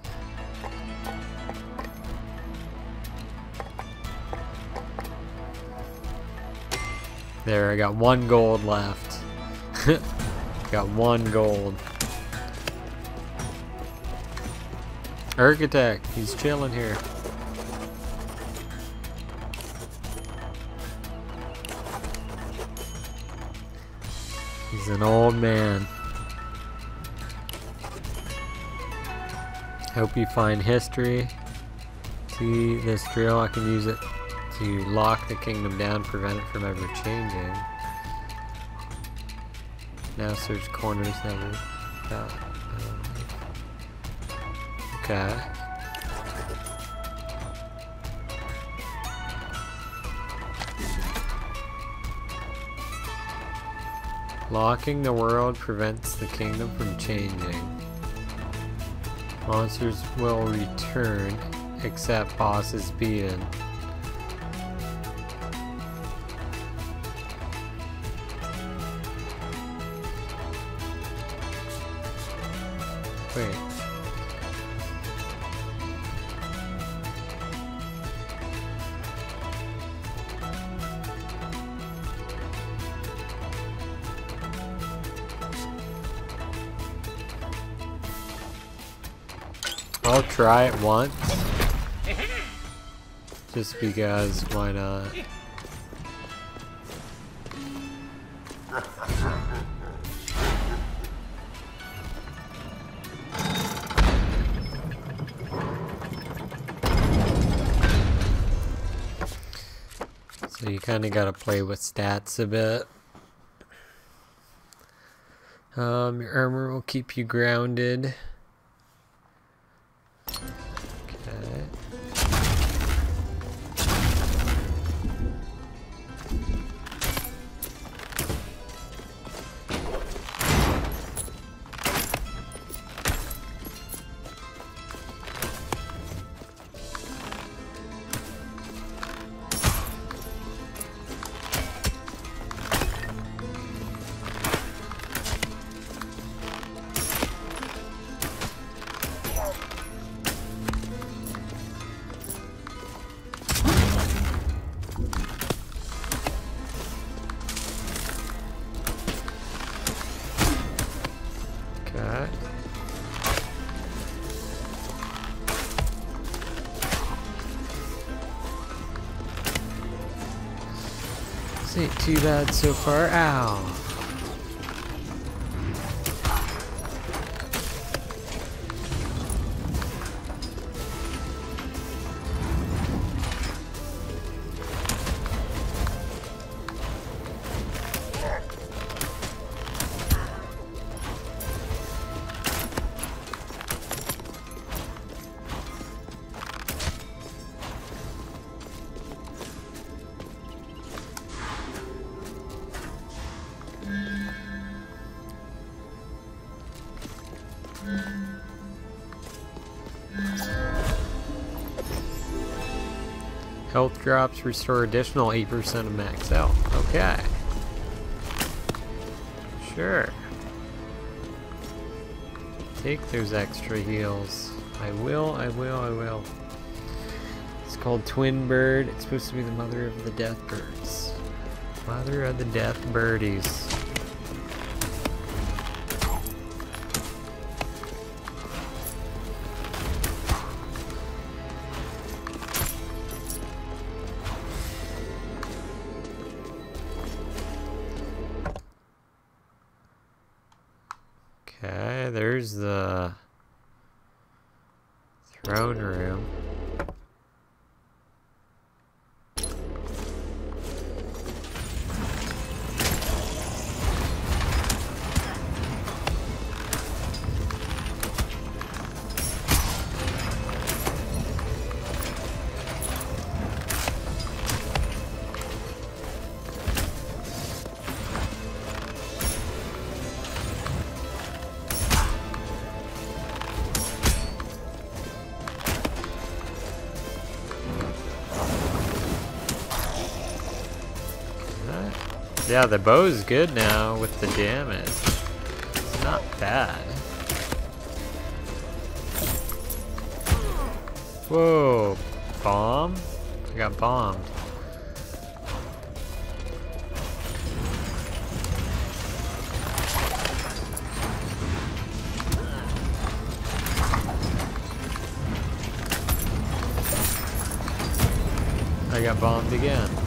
There, I got one gold left. got one gold. Architect, he's chilling here. He's an old man. Hope you find history. See this drill, I can use it to lock the kingdom down, prevent it from ever changing. Now search corners never. Uh, okay. Locking the world prevents the kingdom from changing. Monsters will return except boss is beaten. Try it once. Just because, why not? So you kind of got to play with stats a bit. Um, your armor will keep you grounded. Too bad drops restore additional 8% of max health. Okay. Sure. Take those extra heals. I will, I will, I will. It's called Twin Bird. It's supposed to be the mother of the death birds. Mother of the death birdies. Yeah, the bow's good now with the damage. It's not bad. Whoa, bomb? I got bombed. I got bombed again.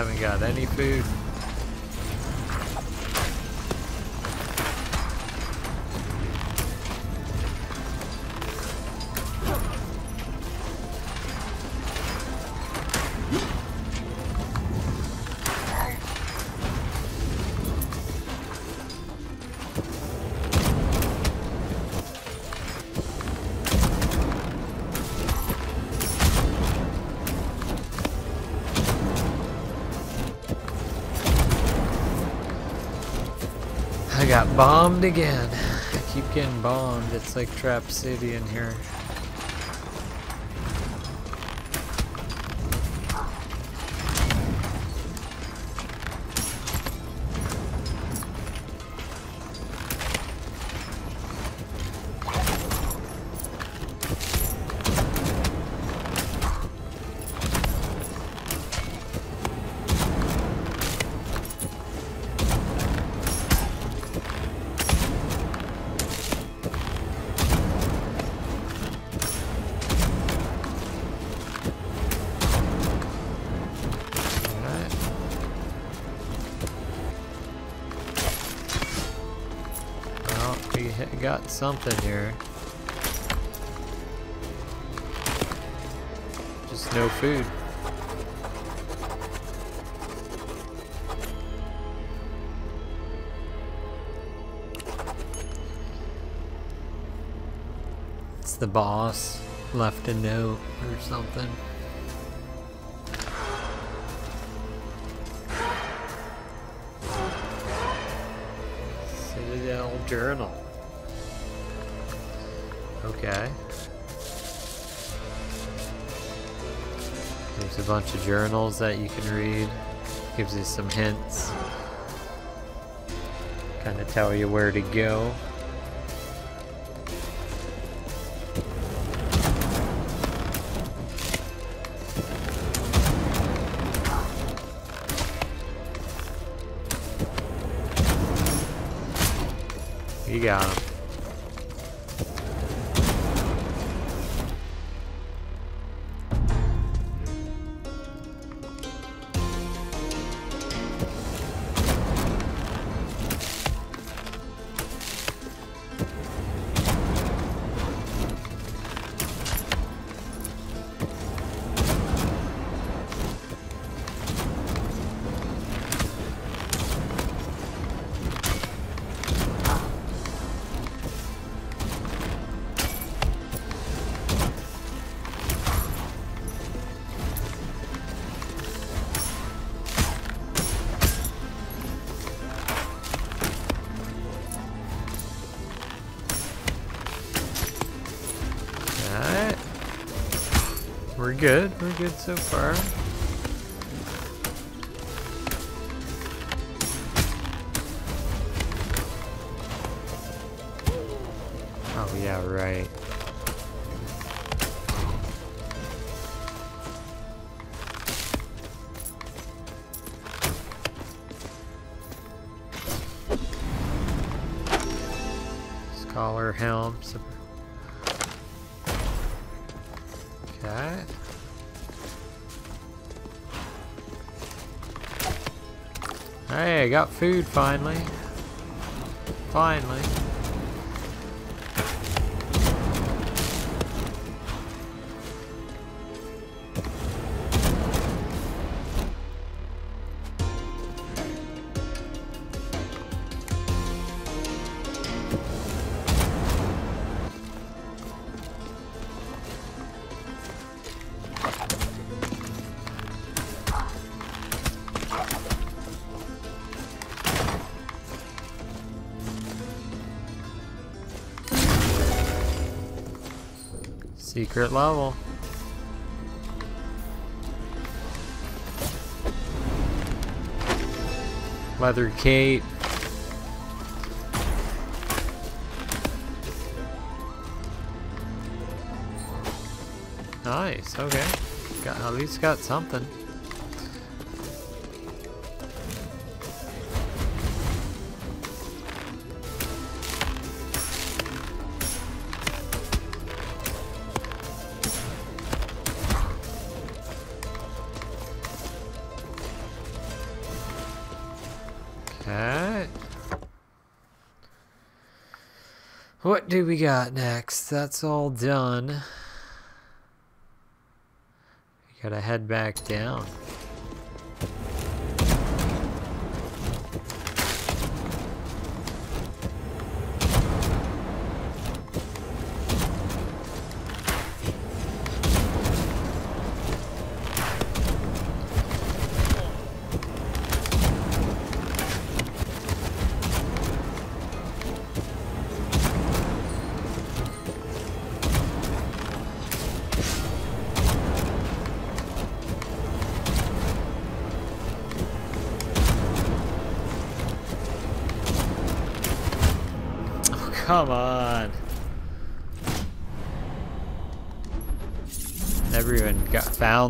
Haven't got any food. Bombed again. I keep getting bombed. It's like Trap City in here. Something here. Just no food. It's the boss left a note or something. Citadel Journal. Bunch of journals that you can read. Gives you some hints. Kind of tell you where to go. Good. We're good so far. Got food finally. Finally. Secret level. Leather cape. Nice, okay. Got at least got something. Got next? That's all done. We gotta head back down.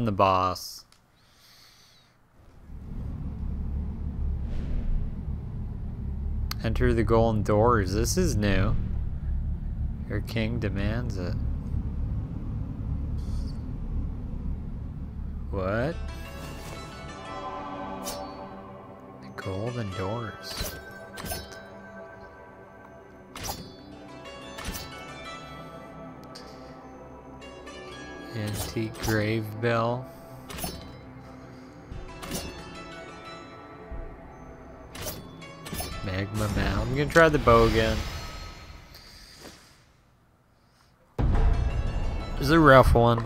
The boss. Enter the golden doors. This is new. Your king demands it. Try the bow again. It was a rough one.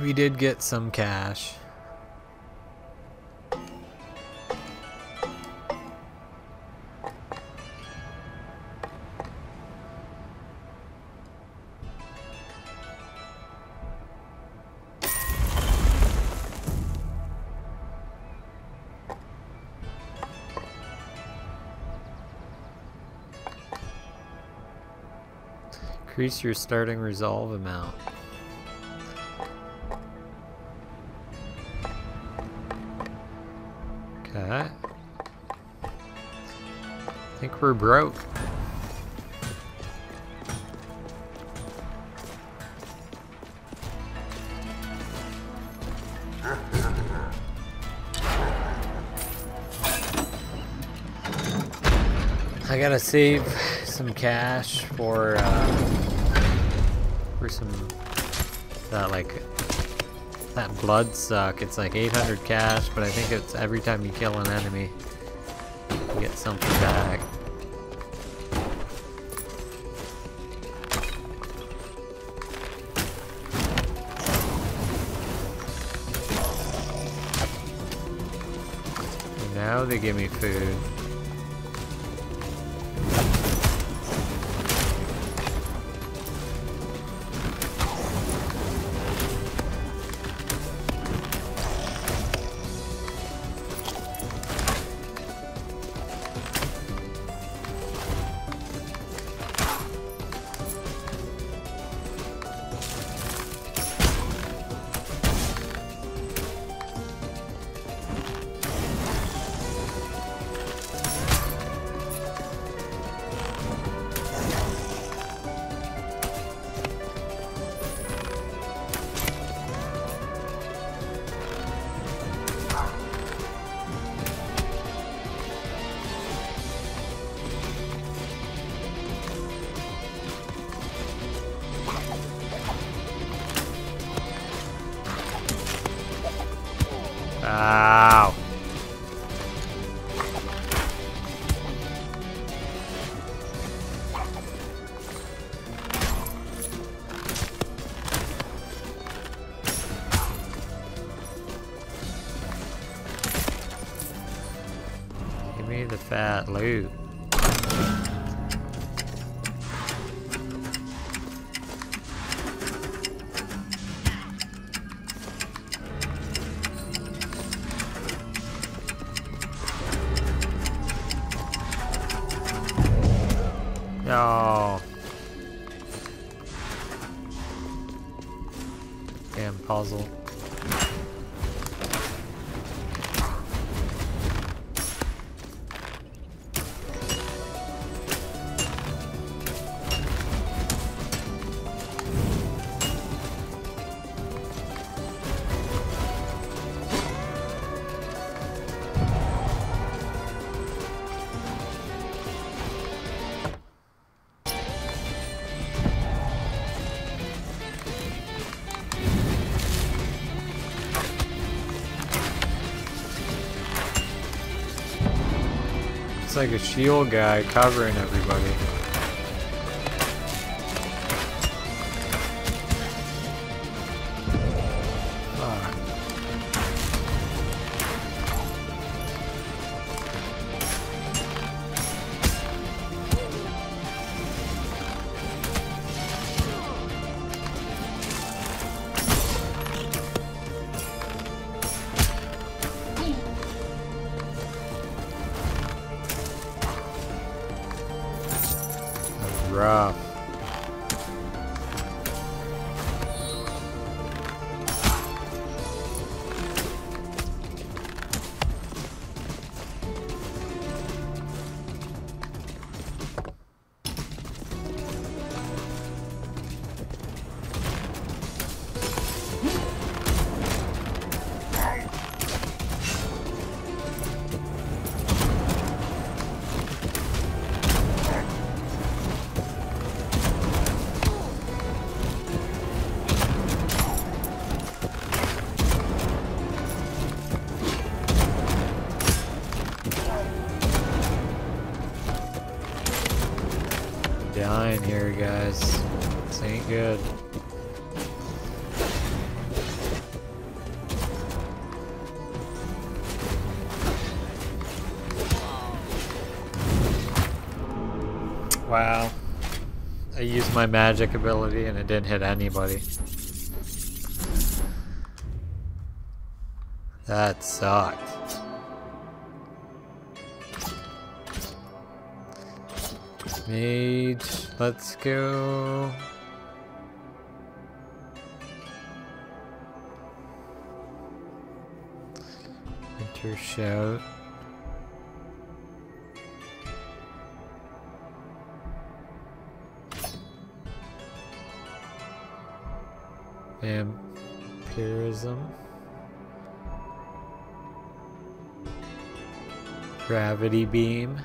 We did get some cash. Increase your starting resolve amount. Okay. I think we're broke. I gotta save some cash for uh, for some that like that blood suck. It's like 800 cash, but I think it's every time you kill an enemy, you get something back. now they give me food. Like a shield guy covering everybody. My magic ability and it didn't hit anybody. That sucked. Mage, let's go. Winter shout. Gravity beam.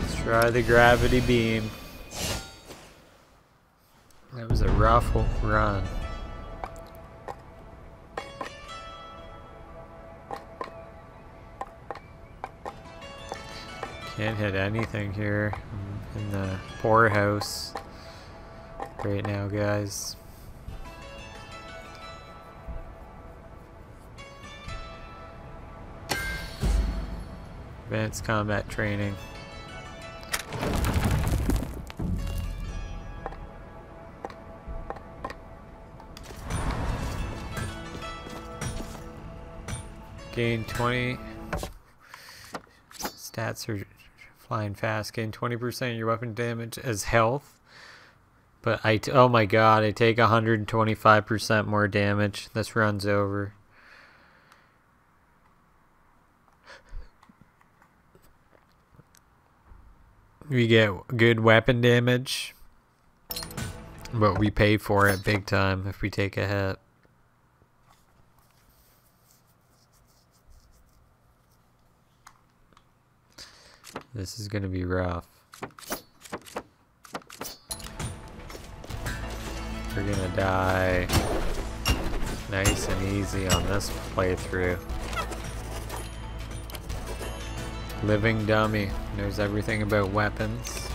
Let's try the gravity beam. That was a rough run. Can't hit anything here in the poorhouse right now, guys. Advanced combat training. Gain 20 stats are flying fast. Gain 20% of your weapon damage as health. But I, oh my god, I take 125% more damage. This runs over. We get good weapon damage. But we pay for it big time if we take a hit. This is gonna be rough. We're gonna die nice and easy on this playthrough. Living dummy knows everything about weapons.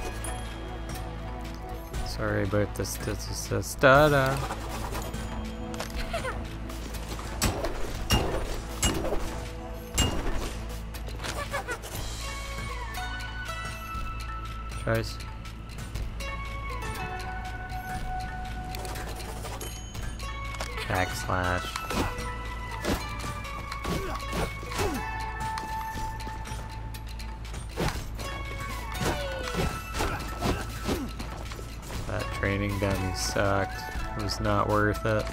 Sorry about this, this, this, this Tries. Backslash. That training dummy sucked. It was not worth it.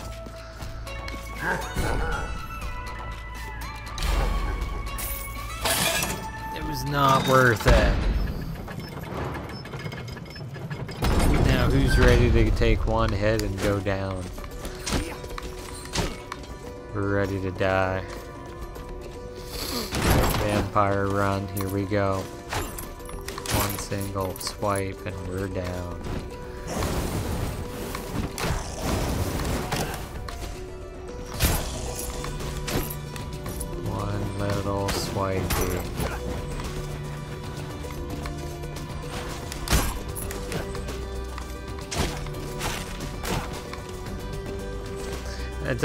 It was not worth it. Who's ready to take one hit and go down? We're ready to die. Vampire run, here we go. One single swipe and we're down.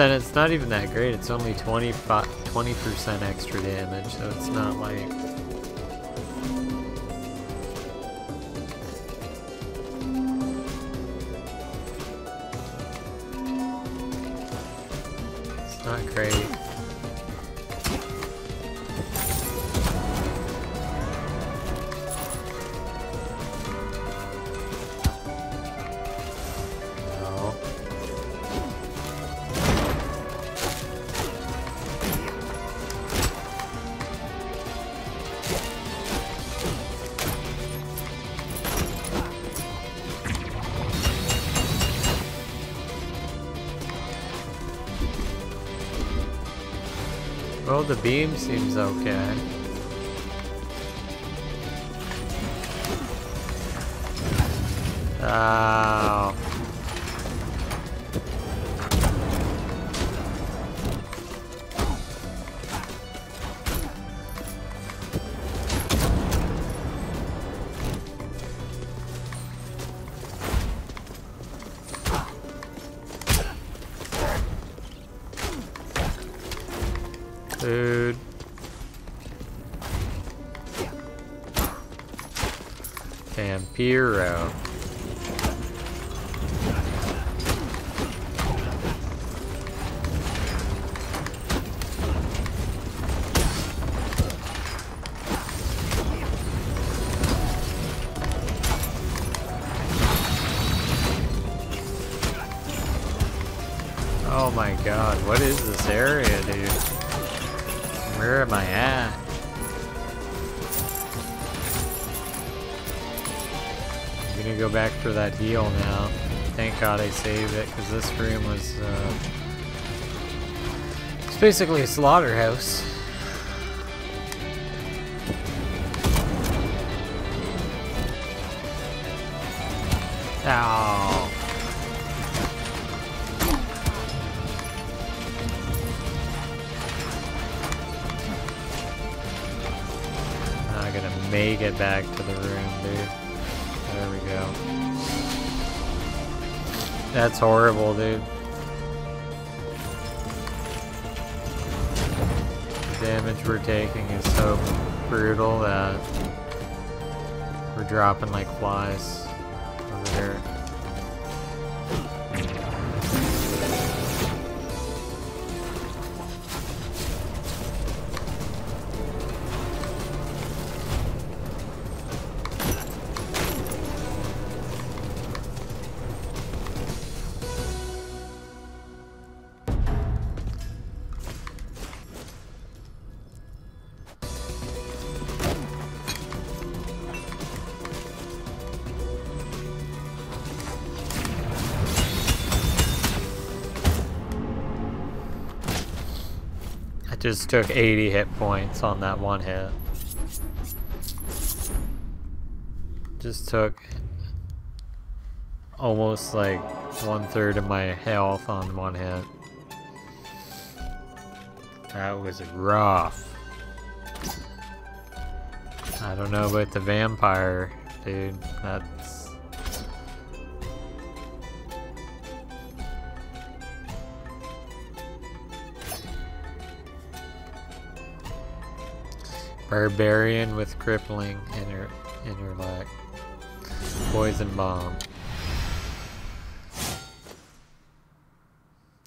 And it's not even that great. It's only 20 percent extra damage, so it's not like beam seems okay. Saved it, because this room was, uh... It's basically a slaughterhouse. Ow. I gotta make it back to the room, dude. There we go. That's horrible, dude. The damage we're taking is so brutal that we're dropping like flies just took 80 hit points on that one hit. Just took almost like one third of my health on one hit. That was rough. I don't know about the vampire, dude. That's Barbarian with crippling inter intellect. Poison bomb.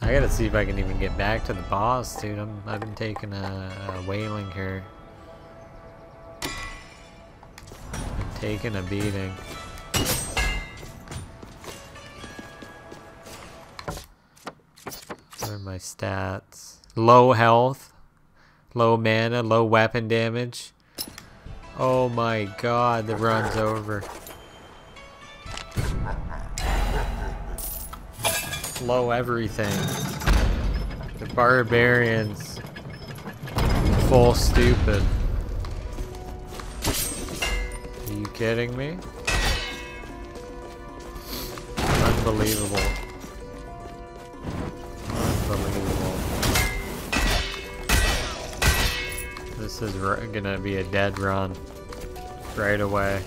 I gotta see if I can even get back to the boss, dude. I'm, I've been taking a, a wailing here. Been taking a beating. What are my stats? Low health. Low mana, low weapon damage. Oh my god, the run's over. Low everything. The barbarians full stupid. Are you kidding me? Unbelievable. Unbelievable. This is gonna be a dead run right away.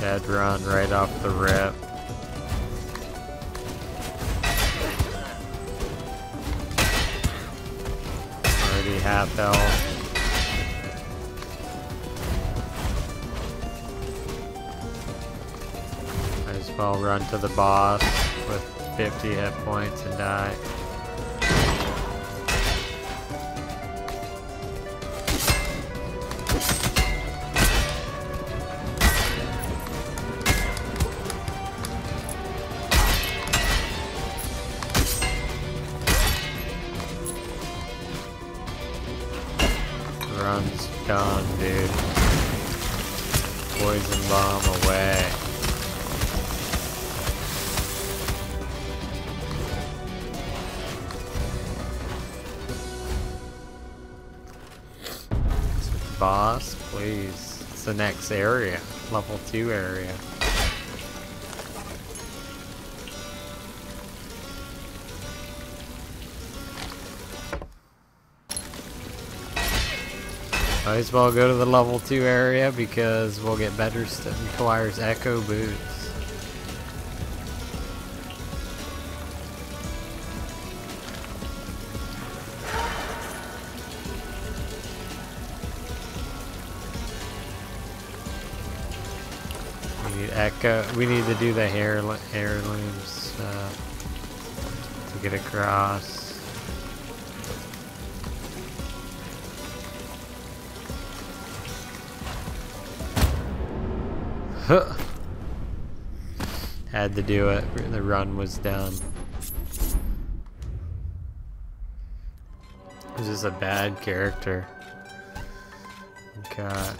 Dead run right off the rip. Half health. Might as well run to the boss with 50 hit points and die. Poison bomb away. Boss, please. It's the next area. Level 2 area. Might as well go to the level 2 area because we'll get better stuff. Requires echo boots. We need echo. We need to do the hair heirlooms uh, to get across. Had to do it. The run was done. This is a bad character. Got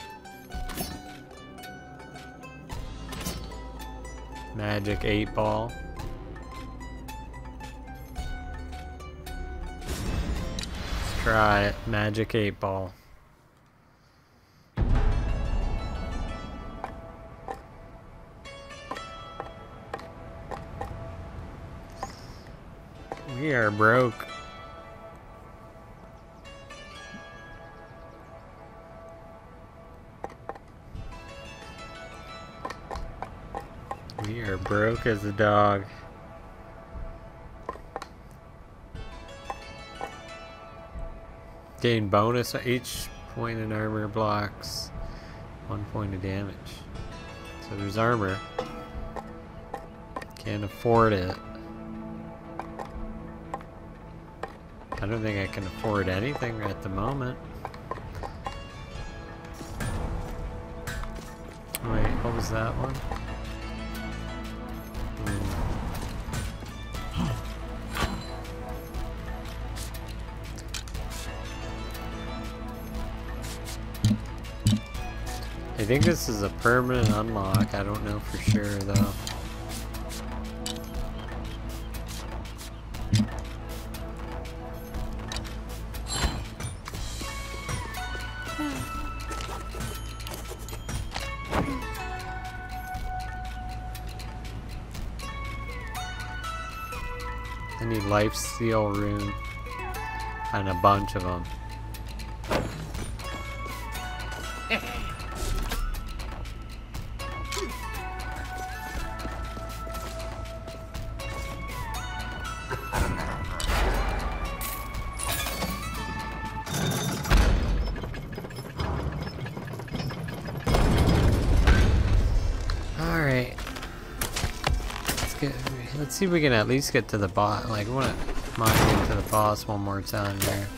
Magic 8 Ball. Let's try it. Magic 8 Ball. We are broke. We are broke as a dog. Gain bonus at each point in armor blocks one point of damage. So there's armor. Can't afford it. I don't think I can afford anything at the moment. Wait, what was that one? Hmm. I think this is a permanent unlock. I don't know for sure though. Life steal rune and a bunch of them. See if we can at least get to the boss like I wanna mine get to the boss one more time here.